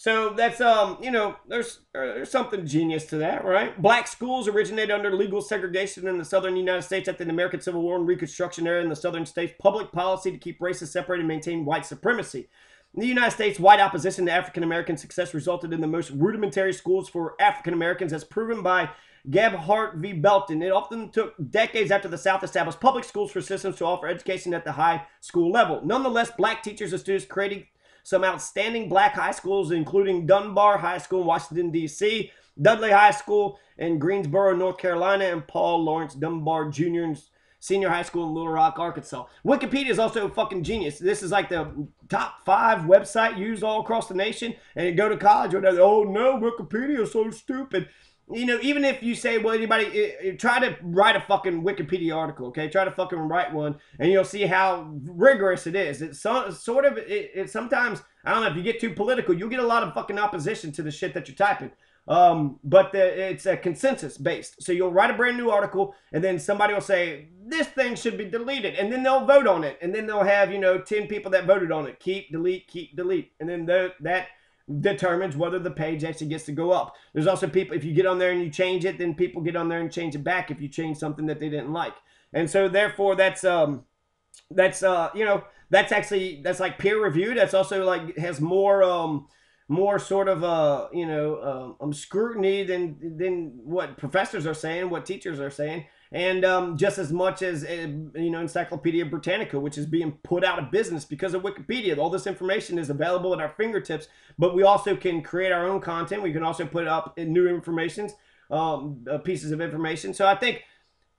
So that's um, you know, there's there's something genius to that, right? Black schools originated under legal segregation in the southern United States after the American Civil War and Reconstruction era in the southern states. Public policy to keep races separated and maintain white supremacy. In the United States, white opposition to African American success resulted in the most rudimentary schools for African Americans, as proven by Gebhart v. Belton. It often took decades after the South established public schools for systems to offer education at the high school level. Nonetheless, black teachers and students created some outstanding black high schools, including Dunbar High School in Washington, D.C., Dudley High School in Greensboro, North Carolina, and Paul Laurence Dunbar Jr. Senior High School in Little Rock, Arkansas. Wikipedia is also a fucking genius. This is like the top five website used all across the nation. And you go to college, or oh no, Wikipedia is so stupid. You know, even if you say, well, anybody, uh, try to write a fucking Wikipedia article, okay? Try to fucking write one, and you'll see how rigorous it is. It's so, sort of, it, it sometimes, I don't know, if you get too political, you'll get a lot of fucking opposition to the shit that you're typing. Um, but the, it's a consensus based. So you'll write a brand new article, and then somebody will say, this thing should be deleted. And then they'll vote on it. And then they'll have, you know, 10 people that voted on it. Keep, delete, keep, delete. And then the, that determines whether the page actually gets to go up. There's also people, if you get on there and you change it, then people get on there and change it back if you change something that they didn't like. And so therefore that's, um, that's, uh, you know, that's actually, that's like peer reviewed. That's also like, has more, um, more sort of uh you know um, scrutiny than than what professors are saying, what teachers are saying, and um, just as much as uh, you know Encyclopedia Britannica, which is being put out of business because of Wikipedia. All this information is available at our fingertips, but we also can create our own content. We can also put up new informations, um, uh, pieces of information. So I think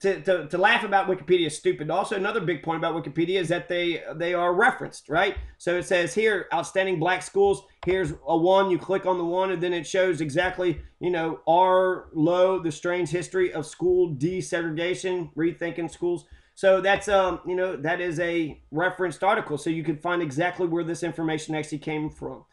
to, to, to laugh about Wikipedia is stupid. Also, another big point about Wikipedia is that they they are referenced, right? So it says here, outstanding black schools. Here's a one. You click on the one, and then it shows exactly, you know, R. Lowe, the strange history of school desegregation, rethinking schools. So that's um, you know, that is a referenced article, so you can find exactly where this information actually came from,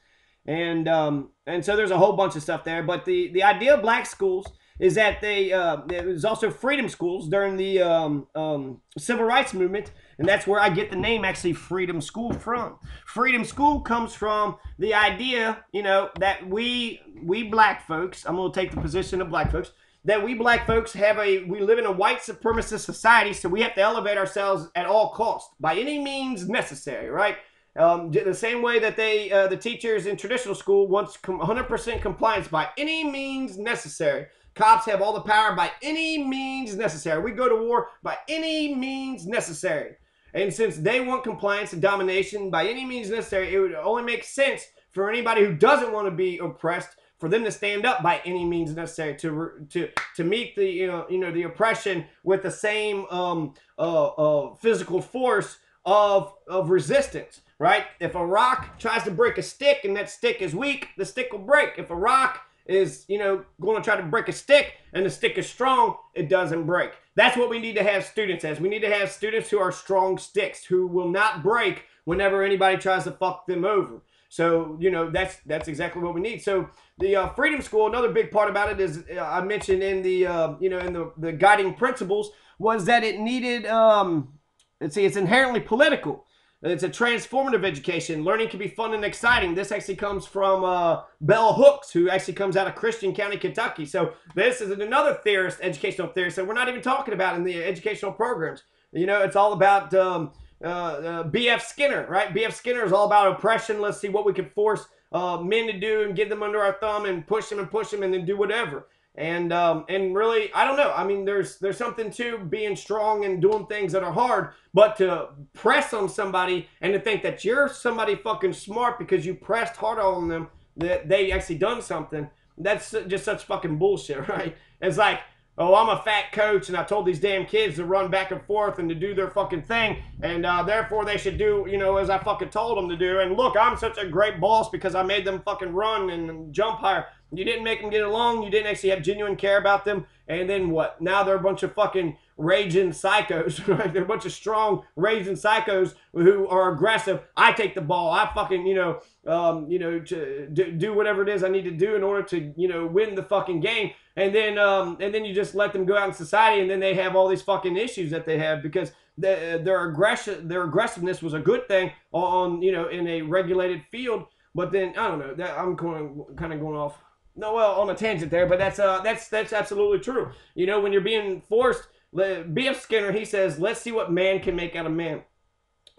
and um, and so there's a whole bunch of stuff there. But the the idea of black schools is that they uh, there was also freedom schools during the um, um, civil rights movement, and that's where I get the name actually Freedom School from. Freedom School comes from the idea, you know, that we we black folks. I'm to take the position of black folks that we black folks have a we live in a white supremacist society, so we have to elevate ourselves at all costs by any means necessary, right? Um, the same way that they uh, the teachers in traditional school wants 100% compliance by any means necessary. Cops have all the power by any means necessary. We go to war by any means necessary. And since they want compliance and domination by any means necessary, it would only make sense for anybody who doesn't want to be oppressed for them to stand up by any means necessary to to to meet the you know you know the oppression with the same um, uh, uh, physical force of of resistance. Right? If a rock tries to break a stick and that stick is weak, the stick will break. If a rock is you know going to try to break a stick and the stick is strong, it doesn't break. That's what we need to have students as. We need to have students who are strong sticks who will not break whenever anybody tries to fuck them over. So you know that's that's exactly what we need. So the uh, Freedom School, another big part about it is uh, I mentioned in the uh, you know in the the guiding principles was that it needed um let's see it's inherently political. It's a transformative education. Learning can be fun and exciting. This actually comes from uh, Bell Hooks, who actually comes out of Christian County, Kentucky. So this is another theorist, educational theorist that we're not even talking about in the educational programs. You know, it's all about um, uh, uh, B.F. Skinner, right? B.F. Skinner is all about oppression. Let's see what we can force uh, men to do and get them under our thumb and push them and push them and then do whatever. And um, and really, I don't know. I mean, there's there's something to being strong and doing things that are hard, but to press on somebody and to think that you're somebody fucking smart because you pressed hard on them that they actually done something. That's just such fucking bullshit, right? It's like oh, I'm a fat coach and I told these damn kids to run back and forth and to do their fucking thing, and uh, therefore they should do, you know, as I fucking told them to do. And look, I'm such a great boss because I made them fucking run and jump higher. You didn't make them get along. You didn't actually have genuine care about them. And then what? Now they're a bunch of fucking raging psychos, right? They're a bunch of strong raging psychos who are aggressive. I take the ball. I fucking, you know, um, you know, to do whatever it is I need to do in order to, you know, win the fucking game. And then, um, and then you just let them go out in society, and then they have all these fucking issues that they have because the, their aggression, their aggressiveness was a good thing on, you know, in a regulated field. But then I don't know. That I'm going kind of going off no, well, on a tangent there, but that's uh, that's that's absolutely true. You know, when you're being forced, B.F. Skinner, he says, "Let's see what man can make out of man,"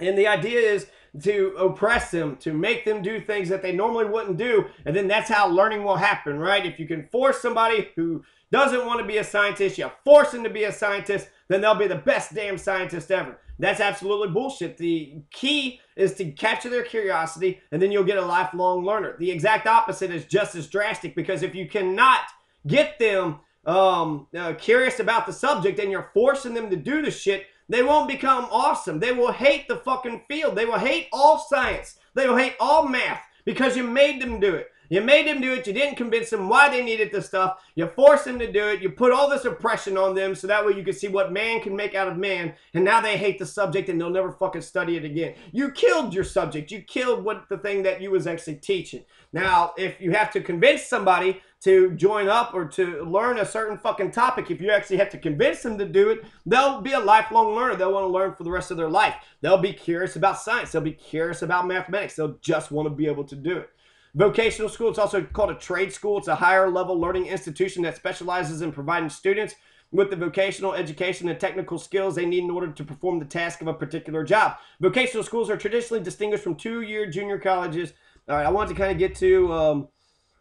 and the idea is to oppress them, to make them do things that they normally wouldn't do, and then that's how learning will happen, right? If you can force somebody who doesn't want to be a scientist, you force them to be a scientist, then they'll be the best damn scientist ever. That's absolutely bullshit. The key is to capture their curiosity and then you'll get a lifelong learner. The exact opposite is just as drastic because if you cannot get them um, uh, curious about the subject and you're forcing them to do the shit, they won't become awesome. They will hate the fucking field. They will hate all science. They will hate all math because you made them do it. You made them do it. You didn't convince them why they needed the stuff. You forced them to do it. You put all this oppression on them so that way you can see what man can make out of man. And now they hate the subject and they'll never fucking study it again. You killed your subject. You killed what the thing that you was actually teaching. Now, if you have to convince somebody to join up or to learn a certain fucking topic, if you actually have to convince them to do it, they'll be a lifelong learner. They'll want to learn for the rest of their life. They'll be curious about science. They'll be curious about mathematics. They'll just want to be able to do it. Vocational school, it's also called a trade school. It's a higher level learning institution that specializes in providing students with the vocational education and technical skills they need in order to perform the task of a particular job. Vocational schools are traditionally distinguished from two-year junior colleges. All right, I want to kind of get to um,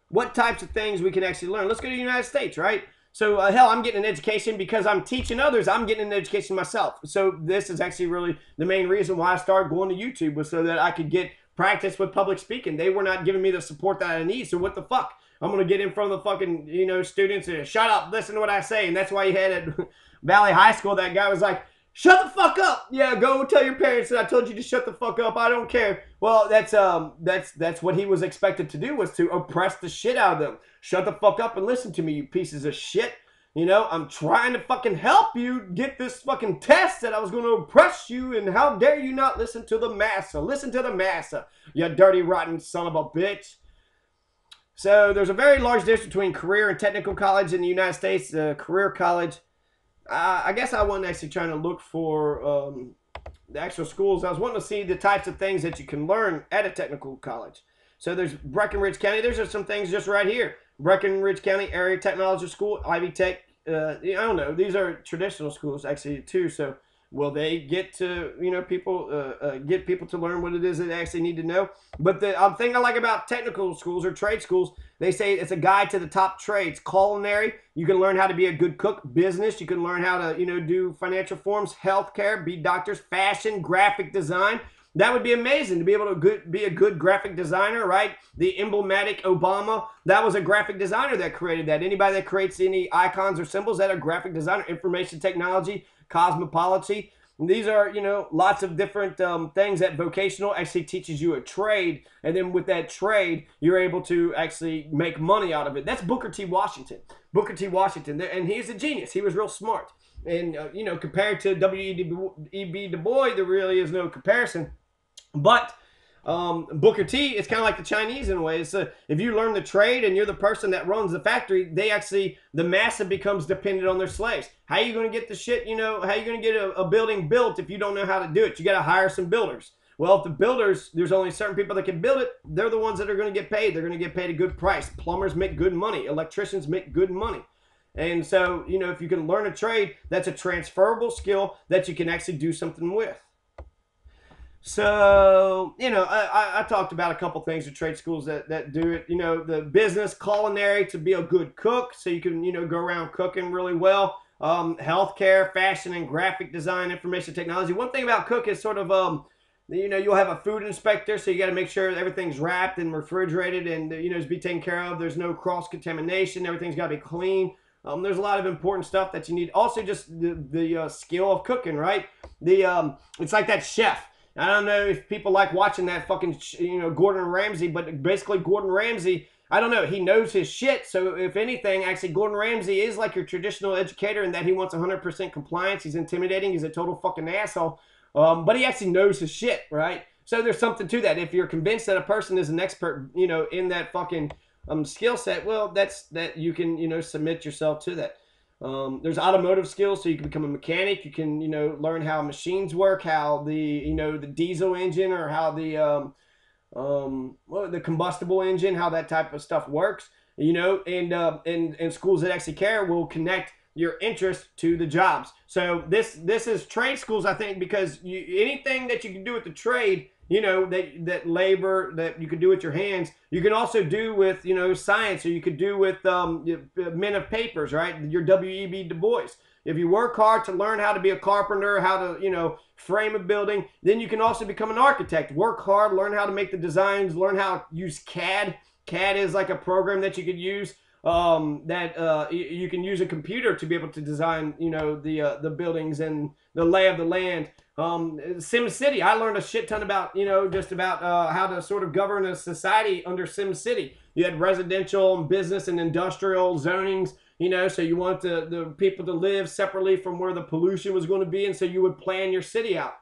what types of things we can actually learn. Let's go to the United States, right? So, uh, hell, I'm getting an education because I'm teaching others. I'm getting an education myself. So, this is actually really the main reason why I started going to YouTube was so that I could get practice with public speaking. They were not giving me the support that I need. So what the fuck? I'm gonna get in front of the fucking you know students and shut up, listen to what I say. And that's why you had at Valley High School that guy was like, shut the fuck up. Yeah, go tell your parents that I told you to shut the fuck up. I don't care. Well, that's um that's that's what he was expected to do was to oppress the shit out of them. Shut the fuck up and listen to me, you pieces of shit. You know, I'm trying to fucking help you get this fucking test that I was going to oppress you, and how dare you not listen to the massa? Listen to the massa, you dirty, rotten son of a bitch. So there's a very large difference between career and technical college in the United States. Uh, career college, uh, I guess I wasn't actually trying to look for um, the actual schools. I was wanting to see the types of things that you can learn at a technical college. So there's Breckinridge County. There's some things just right here. Breckinridge County Area Technology School, Ivy Tech uh, I don't know. These are traditional schools actually too. So will they get to you know people uh, uh, get people to learn what it is that they actually need to know? But the um, thing I like about technical schools or trade schools, they say it's a guide to the top trades. Culinary, you can learn how to be a good cook. Business, you can learn how to you know do financial forms. Healthcare, be doctors. Fashion, graphic design. That would be amazing to be able to good, be a good graphic designer, right? The emblematic Obama, that was a graphic designer that created that. Anybody that creates any icons or symbols, that a graphic designer. Information technology, cosmopolity. These are, you know, lots of different um, things that vocational actually teaches you a trade. And then with that trade, you're able to actually make money out of it. That's Booker T. Washington. Booker T. Washington. And he's a genius. He was real smart. And, uh, you know, compared to W.E.B. Du Bois, there really is no comparison. But um, Booker T, it's kind of like the Chinese in a way. So if you learn the trade and you're the person that runs the factory, they actually, the massa becomes dependent on their slaves. How are you going to get the shit, you know, how are you going to get a, a building built if you don't know how to do it? You got to hire some builders. Well, if the builders, there's only certain people that can build it, they're the ones that are going to get paid. They're going to get paid a good price. Plumbers make good money. Electricians make good money. And so, you know, if you can learn a trade, that's a transferable skill that you can actually do something with. So, you know, I, I talked about a couple things at trade schools that, that do it. You know, the business, culinary to be a good cook so you can, you know, go around cooking really well. Um, healthcare, fashion and graphic design, information technology. One thing about cook is sort of, um, you know, you'll have a food inspector, so you got to make sure everything's wrapped and refrigerated and, you know, is be taken care of. There's no cross contamination. Everything's got to be clean. Um, there's a lot of important stuff that you need. Also, just the, the uh, skill of cooking, right? The um, It's like that chef I don't know if people like watching that fucking, you know, Gordon Ramsay, but basically Gordon Ramsay, I don't know, he knows his shit. So if anything, actually Gordon Ramsay is like your traditional educator in that he wants 100% compliance. He's intimidating. He's a total fucking asshole. Um, but he actually knows his shit, right? So there's something to that. If you're convinced that a person is an expert, you know, in that fucking um, skill set, well, that's that you can, you know, submit yourself to that. Um, there's automotive skills, so you can become a mechanic. You can, you know, learn how machines work, how the, you know, the diesel engine or how the, um, um, well, the combustible engine, how that type of stuff works. You know, and uh, and and schools that actually care will connect your interest to the jobs. So this this is trade schools, I think, because you, anything that you can do with the trade you know that that labor that you could do with your hands. You can also do with you know science or you could do with um, men of papers right? Your w.e.b du bois. If you work hard to learn how to be a carpenter how to you know frame a building then you can also become an architect. Work hard learn how to make the designs learn how to use cad cad is like a program that you could use um, that uh, you can use a computer to be able to design you know the uh, the buildings and the lay of the land um, Sim City, I learned a shit ton about, you know, just about uh, how to sort of govern a society under Sim City. You had residential and business and industrial zonings, you know, so you want the, the people to live separately from where the pollution was going to be. And so you would plan your city out.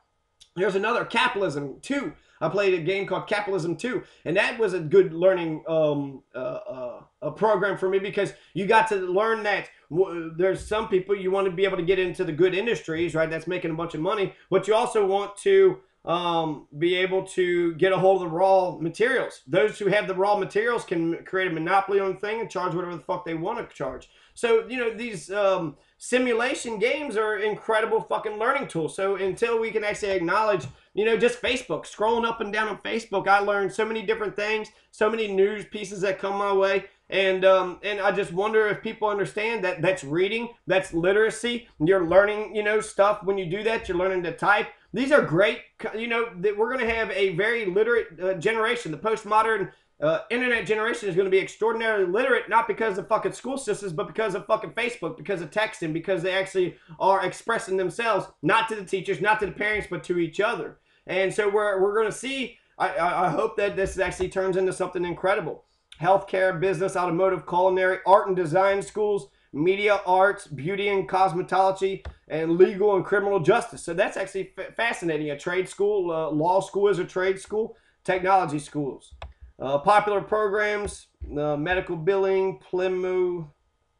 There's another capitalism, too. I played a game called Capitalism 2, and that was a good learning um, uh, uh, a program for me because you got to learn that there's some people you want to be able to get into the good industries, right? That's making a bunch of money, but you also want to um, be able to get a hold of the raw materials. Those who have the raw materials can create a monopoly on the thing and charge whatever the fuck they want to charge. So, you know, these um, simulation games are incredible fucking learning tools. So until we can actually acknowledge, you know, just Facebook, scrolling up and down on Facebook, I learned so many different things, so many news pieces that come my way. And um, and I just wonder if people understand that that's reading, that's literacy. You're learning, you know, stuff when you do that. You're learning to type. These are great. You know, that we're going to have a very literate uh, generation. The postmodern uh, internet generation is going to be extraordinarily literate, not because of fucking school systems, but because of fucking Facebook, because of texting, because they actually are expressing themselves, not to the teachers, not to the parents, but to each other. And so we're, we're going to see, I, I hope that this actually turns into something incredible healthcare, business, automotive, culinary, art and design schools, media arts, beauty and cosmetology, and legal and criminal justice. So that's actually fascinating. A trade school, uh, law school is a trade school, technology schools. Uh, popular programs, uh, medical billing, plemu,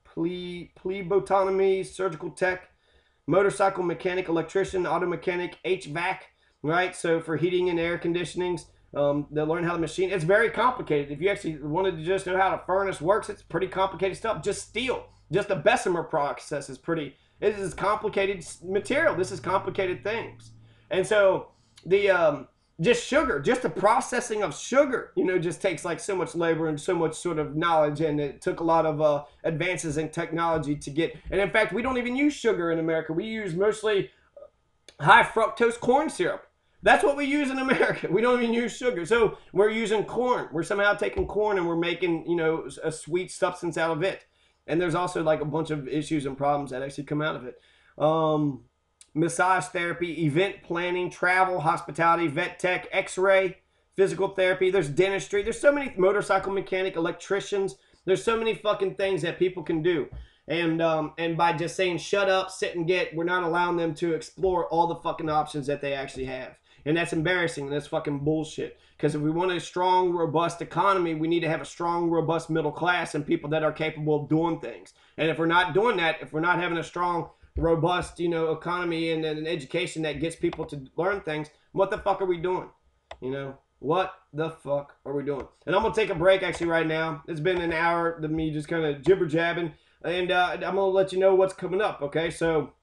ple, plebotomy, surgical tech, motorcycle mechanic, electrician, auto mechanic, HVAC, right? So for heating and air conditionings, um, they'll learn how the machine. It's very complicated. If you actually wanted to just know how a furnace works, it's pretty complicated stuff. Just steel. Just the Bessemer process is pretty. This is complicated material. This is complicated things, and so the um, just sugar, just the processing of sugar, you know, just takes like so much labor and so much sort of knowledge, and it took a lot of uh, advances in technology to get. And in fact, we don't even use sugar in America. We use mostly high fructose corn syrup. That's what we use in America. We don't even use sugar. So we're using corn. We're somehow taking corn and we're making, you know, a sweet substance out of it. And there's also like a bunch of issues and problems that actually come out of it. Um, massage therapy, event planning, travel, hospitality, vet tech, x-ray, physical therapy. There's dentistry. There's so many motorcycle mechanic, electricians. There's so many fucking things that people can do. And um, and by just saying shut up, sit and get, we're not allowing them to explore all the fucking options that they actually have. And that's embarrassing that's fucking bullshit. Because if we want a strong, robust economy, we need to have a strong, robust middle class and people that are capable of doing things. And if we're not doing that, if we're not having a strong, robust, you know, economy and, and an education that gets people to learn things, what the fuck are we doing? You know, what the fuck are we doing? And I'm gonna take a break actually right now. It's been an hour of me just kind of jibber jabbing, and uh, I'm gonna let you know what's coming up. Okay, so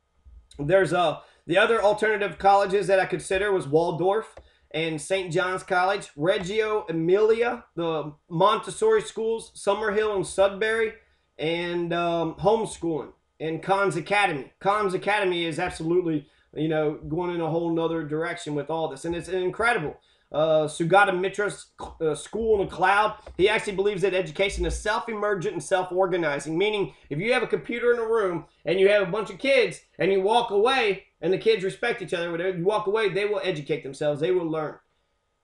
there's uh the other alternative colleges that I consider was Waldorf and St. John's College, Reggio Emilia, the Montessori schools, Summerhill and Sudbury, and um, homeschooling and Khan's Academy. Khan's Academy is absolutely, you know, going in a whole nother direction with all this. And it's incredible. Uh, Sugata Mitra's uh, School in the Cloud, he actually believes that education is self-emergent and self-organizing, meaning if you have a computer in a room and you have a bunch of kids and you walk away and the kids respect each other, whatever, you walk away, they will educate themselves, they will learn.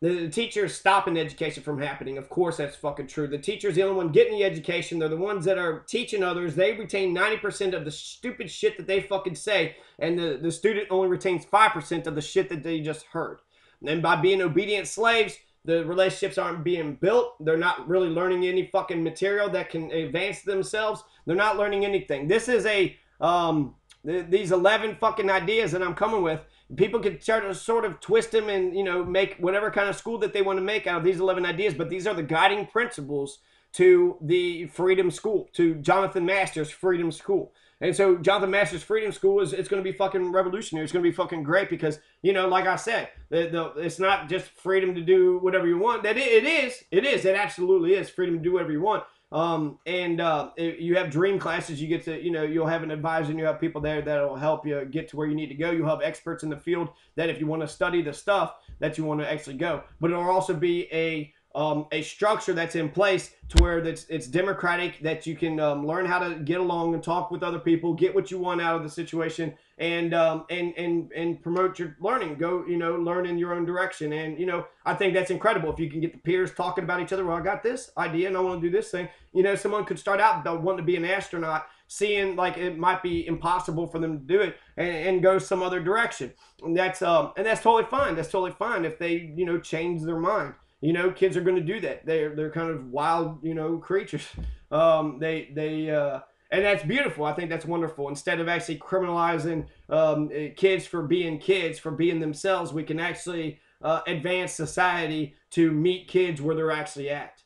The, the teachers stopping education from happening. Of course, that's fucking true. The teacher's the only one getting the education. They're the ones that are teaching others. They retain 90% of the stupid shit that they fucking say, and the, the student only retains 5% of the shit that they just heard. And by being obedient slaves, the relationships aren't being built. They're not really learning any fucking material that can advance themselves. They're not learning anything. This is a um, th- these 11 fucking ideas that I'm coming with people can try to sort of twist them and you know make whatever kind of school that they want to make out of these 11 ideas but these are the guiding principles to the freedom school to jonathan masters freedom school. And so jonathan masters freedom school is it's going to be fucking revolutionary. It's going to be fucking great because you know like i said the, the, it's not just freedom to do whatever you want. That it, it is it is it absolutely is freedom to do whatever you want um, and uh, you have dream classes. You get to, you know, you'll have an advisor and you have people there that will help you get to where you need to go. You'll have experts in the field that if you want to study the stuff that you want to actually go. But it'll also be a um, a structure that's in place to where that's it's democratic that you can um, learn how to get along and talk with other people get what you want out of the situation and um, and and and promote your learning. Go you know learn in your own direction. And you know i think that's incredible. If you can get the peers talking about each other well i got this idea and i want to do this thing you know someone could start out wanting to be an astronaut seeing like it might be impossible for them to do it and, and go some other direction. And that's um and that's totally fine. That's totally fine if they you know change their mind. You know, kids are going to do that. They're they're kind of wild, you know, creatures. Um, they they uh, and that's beautiful. I think that's wonderful. Instead of actually criminalizing um, eh, kids for being kids, for being themselves, we can actually uh, advance society to meet kids where they're actually at.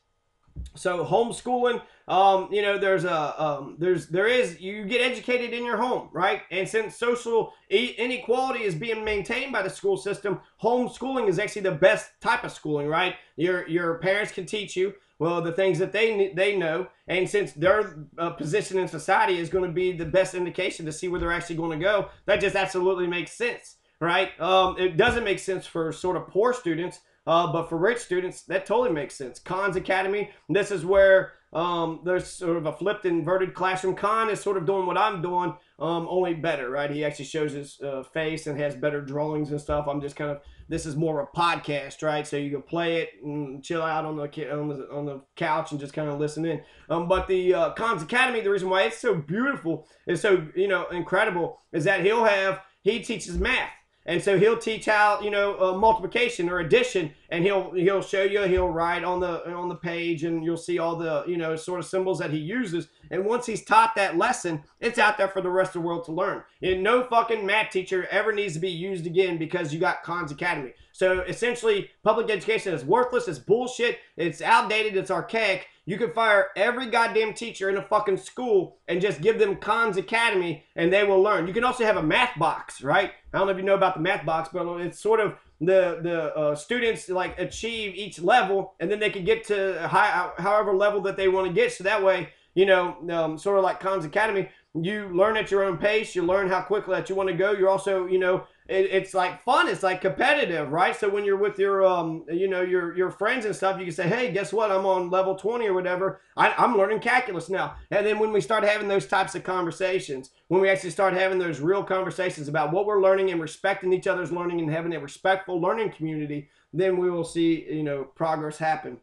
So homeschooling, um, you know, there's a um, there's there is you get educated in your home, right? And since social inequality is being maintained by the school system, homeschooling is actually the best type of schooling, right? Your your parents can teach you well the things that they they know, and since their uh, position in society is going to be the best indication to see where they're actually going to go, that just absolutely makes sense, right? Um, it doesn't make sense for sort of poor students uh, but for rich students, that totally makes sense. Khan's Academy, this is where um, there's sort of a flipped inverted classroom. Khan is sort of doing what I'm doing, um, only better, right? He actually shows his uh, face and has better drawings and stuff. I'm just kind of, this is more of a podcast, right? So you can play it and chill out on the on the, on the couch and just kind of listen in. Um, but the uh, Khan's Academy, the reason why it's so beautiful, is so, you know, incredible, is that he'll have, he teaches math and so he'll teach how, you know, uh, multiplication or addition and he'll he'll show you he'll write on the on the page and you'll see all the you know sort of symbols that he uses. And once he's taught that lesson it's out there for the rest of the world to learn. And no fucking math teacher ever needs to be used again because you got Khan's Academy. So essentially public education is worthless it's bullshit it's outdated it's archaic you could fire every goddamn teacher in a fucking school and just give them Khan's Academy and they will learn. You can also have a math box, right? I don't know if you know about the math box, but it's sort of the the uh, students like achieve each level and then they can get to high, however level that they want to get. So that way, you know, um, sort of like Khan's Academy, you learn at your own pace. You learn how quickly that you want to go. You're also, you know, it, it's like fun. It's like competitive, right? So when you're with your, um, you know, your your friends and stuff, you can say, hey, guess what? I'm on level 20 or whatever. I, I'm learning calculus now. And then when we start having those types of conversations, when we actually start having those real conversations about what we're learning and respecting each other's learning and having a respectful learning community, then we will see, you know, progress happen.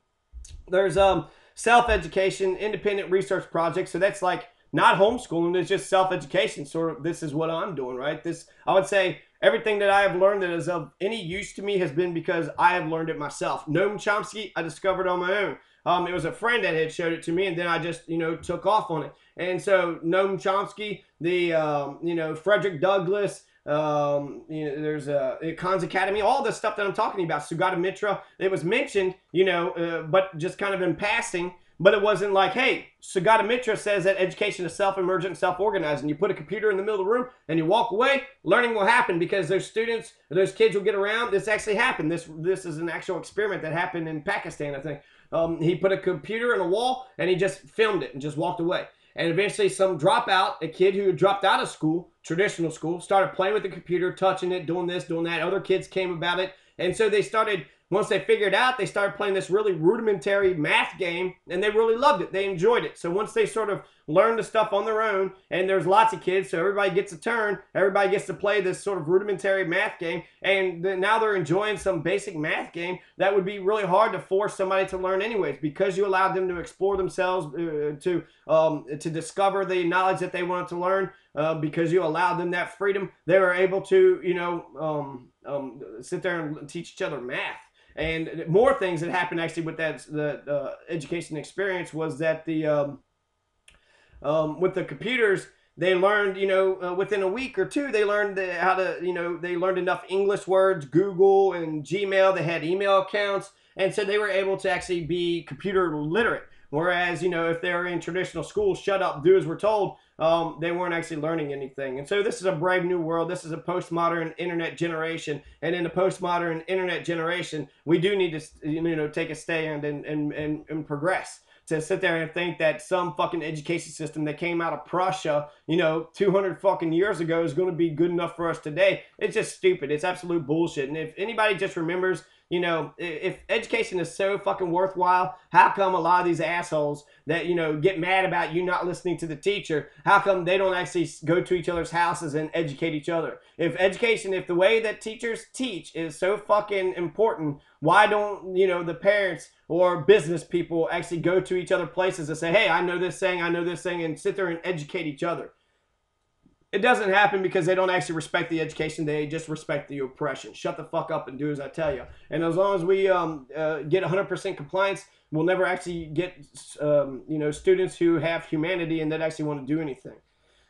There's um self-education, independent research projects. So that's like not homeschooling. It's just self-education. Sort of. This is what I'm doing, right? This I would say Everything that I have learned that is of any use to me has been because I have learned it myself. Noam Chomsky, I discovered on my own. Um, it was a friend that had showed it to me, and then I just, you know, took off on it. And so Noam Chomsky, the, um, you know, Frederick Douglass, um, you know, there's a, a Khan's Academy, all the stuff that I'm talking about, Sugata Mitra, it was mentioned, you know, uh, but just kind of in passing. But it wasn't like, hey, Sugata Mitra says that education is self-emergent, self-organized, and you put a computer in the middle of the room and you walk away, learning will happen because those students, those kids will get around. This actually happened. This this is an actual experiment that happened in Pakistan, I think. Um, he put a computer in a wall and he just filmed it and just walked away. And eventually, some dropout, a kid who dropped out of school, traditional school, started playing with the computer, touching it, doing this, doing that. Other kids came about it. And so they started once they figured out, they started playing this really rudimentary math game and they really loved it. They enjoyed it. So once they sort of learned the stuff on their own, and there's lots of kids, so everybody gets a turn, everybody gets to play this sort of rudimentary math game, and now they're enjoying some basic math game that would be really hard to force somebody to learn anyways because you allowed them to explore themselves, uh, to um, to discover the knowledge that they wanted to learn. Uh, because you allowed them that freedom, they were able to, you know, um, um, sit there and teach each other math. And more things that happened actually with that the education experience was that the um, um, with the computers they learned you know uh, within a week or two they learned the, how to you know they learned enough English words Google and Gmail they had email accounts and so they were able to actually be computer literate. Whereas you know if they're in traditional schools, shut up, do as we're told um, they weren't actually learning anything. And so this is a brave new world. This is a postmodern internet generation. And in the postmodern internet generation, we do need to, you know, take a stand and, and, and, and progress to sit there and think that some fucking education system that came out of Prussia, you know, 200 fucking years ago is going to be good enough for us today. It's just stupid. It's absolute bullshit. And if anybody just remembers you know, if education is so fucking worthwhile, how come a lot of these assholes that, you know, get mad about you not listening to the teacher, how come they don't actually go to each other's houses and educate each other? If education, if the way that teachers teach is so fucking important, why don't, you know, the parents or business people actually go to each other places and say, hey, I know this thing, I know this thing, and sit there and educate each other? It doesn't happen because they don't actually respect the education. They just respect the oppression. Shut the fuck up and do as I tell you. And as long as we um, uh, get 100% compliance, we'll never actually get um, you know students who have humanity and that actually want to do anything.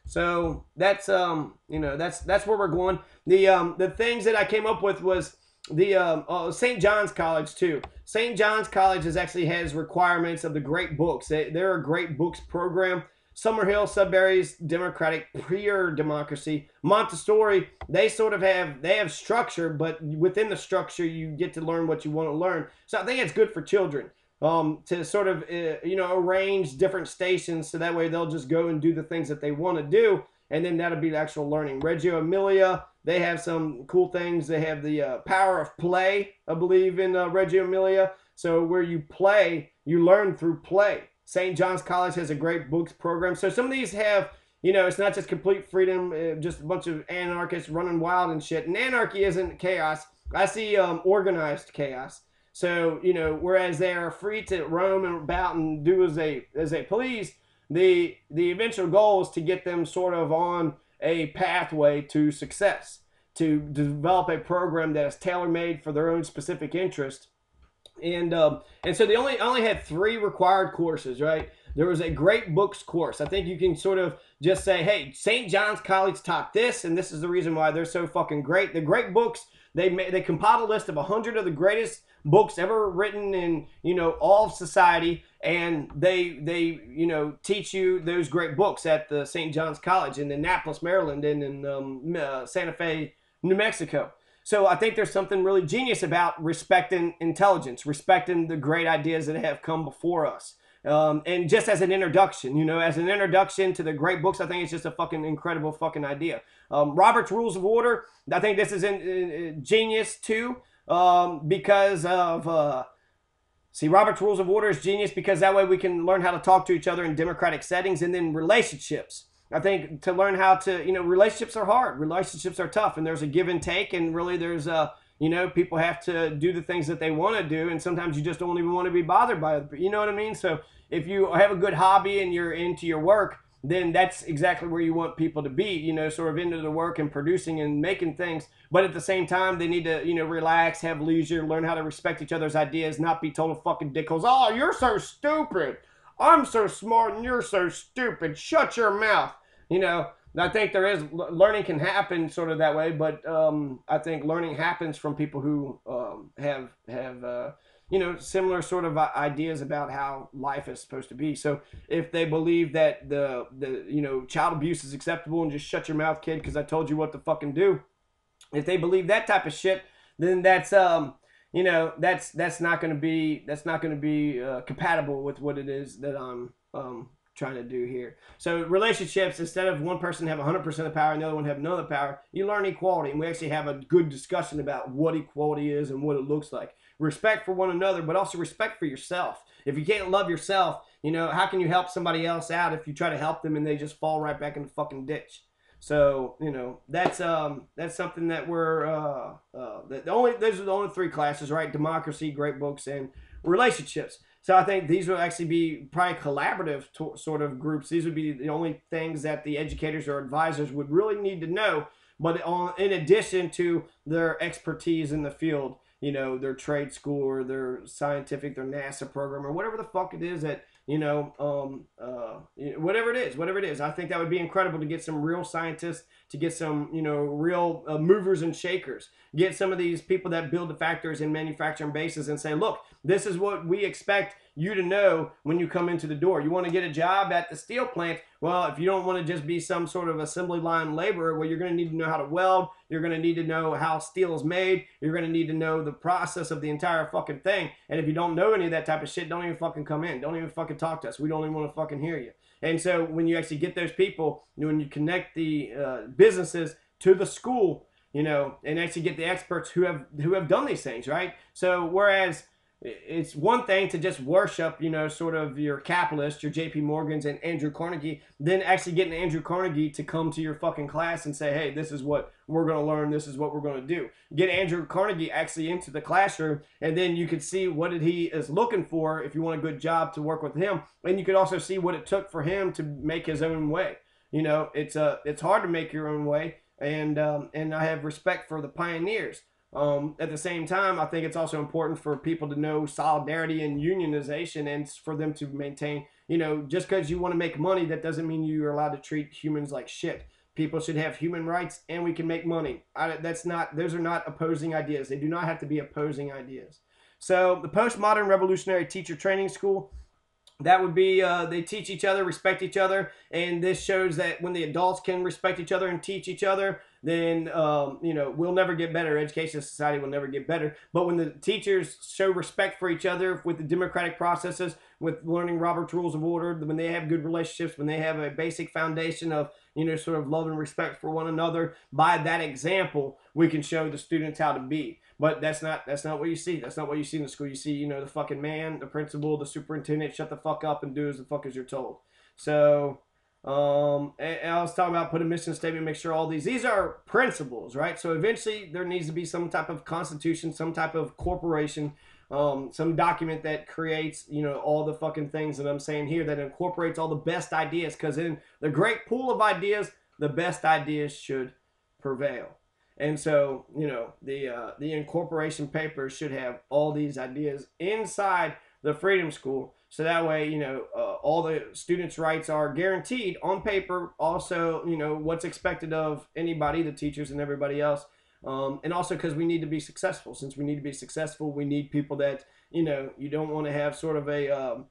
So that's um, you know that's that's where we're going. The um, the things that I came up with was the um, uh, St. John's College too. St. John's College is actually has requirements of the great books. They, they're a great books program. Summerhill, Sudbury's Democratic pure democracy. Montessori, they sort of have they have structure, but within the structure, you get to learn what you want to learn. So I think it's good for children um, to sort of uh, you know arrange different stations so that way they'll just go and do the things that they want to do, and then that'll be the actual learning. Reggio Emilia, they have some cool things. They have the uh, power of play, I believe, in uh, Reggio Emilia. So where you play, you learn through play. St. John's College has a great books program. So some of these have, you know, it's not just complete freedom, uh, just a bunch of anarchists running wild and shit. And anarchy isn't chaos. I see um, organized chaos. So you know, whereas they are free to roam about and do as they as they please, the the eventual goal is to get them sort of on a pathway to success, to develop a program that is tailor made for their own specific interest And um, and so the only I only had three required courses, right? There was a great books course. I think you can sort of just say, hey, St. John's College taught this, and this is the reason why they're so fucking great. The great books they they compiled a list of hundred of the greatest books ever written in you know all of society, and they they you know teach you those great books at the St. John's College in Annapolis, Maryland, and in um, uh, Santa Fe, New Mexico. So I think there's something really genius about respecting intelligence, respecting the great ideas that have come before us. Um, and just as an introduction, you know, as an introduction to the great books, I think it's just a fucking incredible fucking idea. Um, Robert's Rules of Order, I think this is in, in, genius too, um, because of. Uh, see, Robert's Rules of Order is genius because that way we can learn how to talk to each other in democratic settings and then relationships. I think to learn how to, you know, relationships are hard, relationships are tough, and there's a give and take, and really there's a you know, people have to do the things that they want to do, and sometimes you just don't even want to be bothered by it. You know what I mean? So if you have a good hobby and you're into your work, then that's exactly where you want people to be, you know, sort of into the work and producing and making things. But at the same time, they need to, you know, relax, have leisure, learn how to respect each other's ideas, not be total fucking dickholes. Oh, you're so stupid. I'm so smart and you're so stupid. Shut your mouth. You know, I think there is learning can happen sort of that way, but um, I think learning happens from people who um, have have uh, you know similar sort of ideas about how life is supposed to be. So if they believe that the the you know child abuse is acceptable and just shut your mouth, kid, because I told you what to fucking do. If they believe that type of shit, then that's um you know that's that's not going to be that's not going to be uh, compatible with what it is that I'm um trying to do here. So relationships, instead of one person have 100% of the power and the other one have none of the power, you learn equality. And we actually have a good discussion about what equality is and what it looks like. Respect for one another, but also respect for yourself. If you can't love yourself, you know, how can you help somebody else out if you try to help them and they just fall right back in the fucking ditch? So you know that's um that's something that we're uh, uh the only those are the only three classes right democracy great books and relationships so I think these would actually be probably collaborative to, sort of groups. These would be the only things that the educators or advisors would really need to know. But on, in addition to their expertise in the field, you know, their trade school or their scientific, their NASA program or whatever the fuck it is that you know, um, uh, whatever it is, whatever it is. I think that would be incredible to get some real scientists, to get some, you know, real uh, movers and shakers, get some of these people that build the factories and manufacturing bases and say, look, this is what we expect you to know when you come into the door. You want to get a job at the steel plant. Well, if you don't want to just be some sort of assembly line laborer, well, you're going to need to know how to weld. You're going to need to know how steel is made. You're going to need to know the process of the entire fucking thing. And if you don't know any of that type of shit, don't even fucking come in. Don't even fucking talk to us. We don't even want to fucking hear you. And so when you actually get those people, when you connect the uh, businesses to the school, you know, and actually get the experts who have who have done these things, right? So whereas it's one thing to just worship, you know, sort of your capitalists, your J.P. Morgans and Andrew Carnegie, then actually getting Andrew Carnegie to come to your fucking class and say, hey, this is what we're going to learn, this is what we're going to do. Get Andrew Carnegie actually into the classroom, and then you could see what he is looking for if you want a good job to work with him, and you could also see what it took for him to make his own way. You know, it's uh, it's hard to make your own way, and um, and I have respect for the pioneers. Um, at the same time, I think it's also important for people to know solidarity and unionization and for them to maintain, you know, just because you want to make money, that doesn't mean you're allowed to treat humans like shit. People should have human rights and we can make money. I, that's not, those are not opposing ideas. They do not have to be opposing ideas. So, the Postmodern Revolutionary Teacher Training School that would be uh, they teach each other respect each other and this shows that when the adults can respect each other and teach each other then um, you know we'll never get better education society will never get better but when the teachers show respect for each other with the democratic processes with learning robert's rules of order when they have good relationships when they have a basic foundation of you know sort of love and respect for one another by that example we can show the students how to be but that's not that's not what you see. That's not what you see in the school. You see, you know, the fucking man, the principal, the superintendent, shut the fuck up and do as the fuck as you're told. So um, and I was talking about put a mission statement, make sure all these these are principles, right? So eventually there needs to be some type of constitution, some type of corporation, um, some document that creates, you know, all the fucking things that I'm saying here that incorporates all the best ideas. Because in the great pool of ideas, the best ideas should prevail. And so, you know, the uh, the incorporation papers should have all these ideas inside the Freedom School, so that way, you know, uh, all the students' rights are guaranteed on paper. Also, you know, what's expected of anybody, the teachers and everybody else. Um, and also because we need to be successful. Since we need to be successful, we need people that you know you don't want to have sort of a um,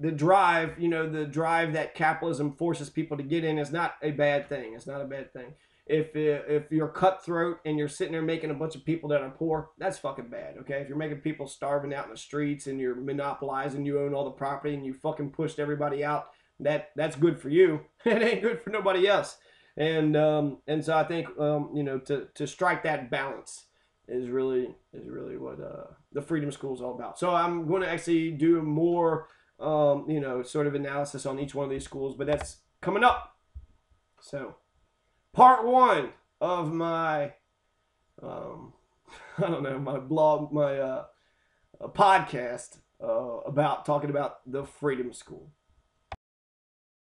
the drive. You know, the drive that capitalism forces people to get in is not a bad thing. It's not a bad thing. If if you're cutthroat and you're sitting there making a bunch of people that are poor, that's fucking bad. Okay, if you're making people starving out in the streets and you're monopolizing, you own all the property and you fucking pushed everybody out, that that's good for you. it ain't good for nobody else and um, and so I think um, you know to to strike that balance is really is really what uh, the Freedom School is all about. So I'm going to actually do more um, you know sort of analysis on each one of these schools, but that's coming up. So part one of my um, I don't know my blog my uh, podcast uh, about talking about the Freedom School.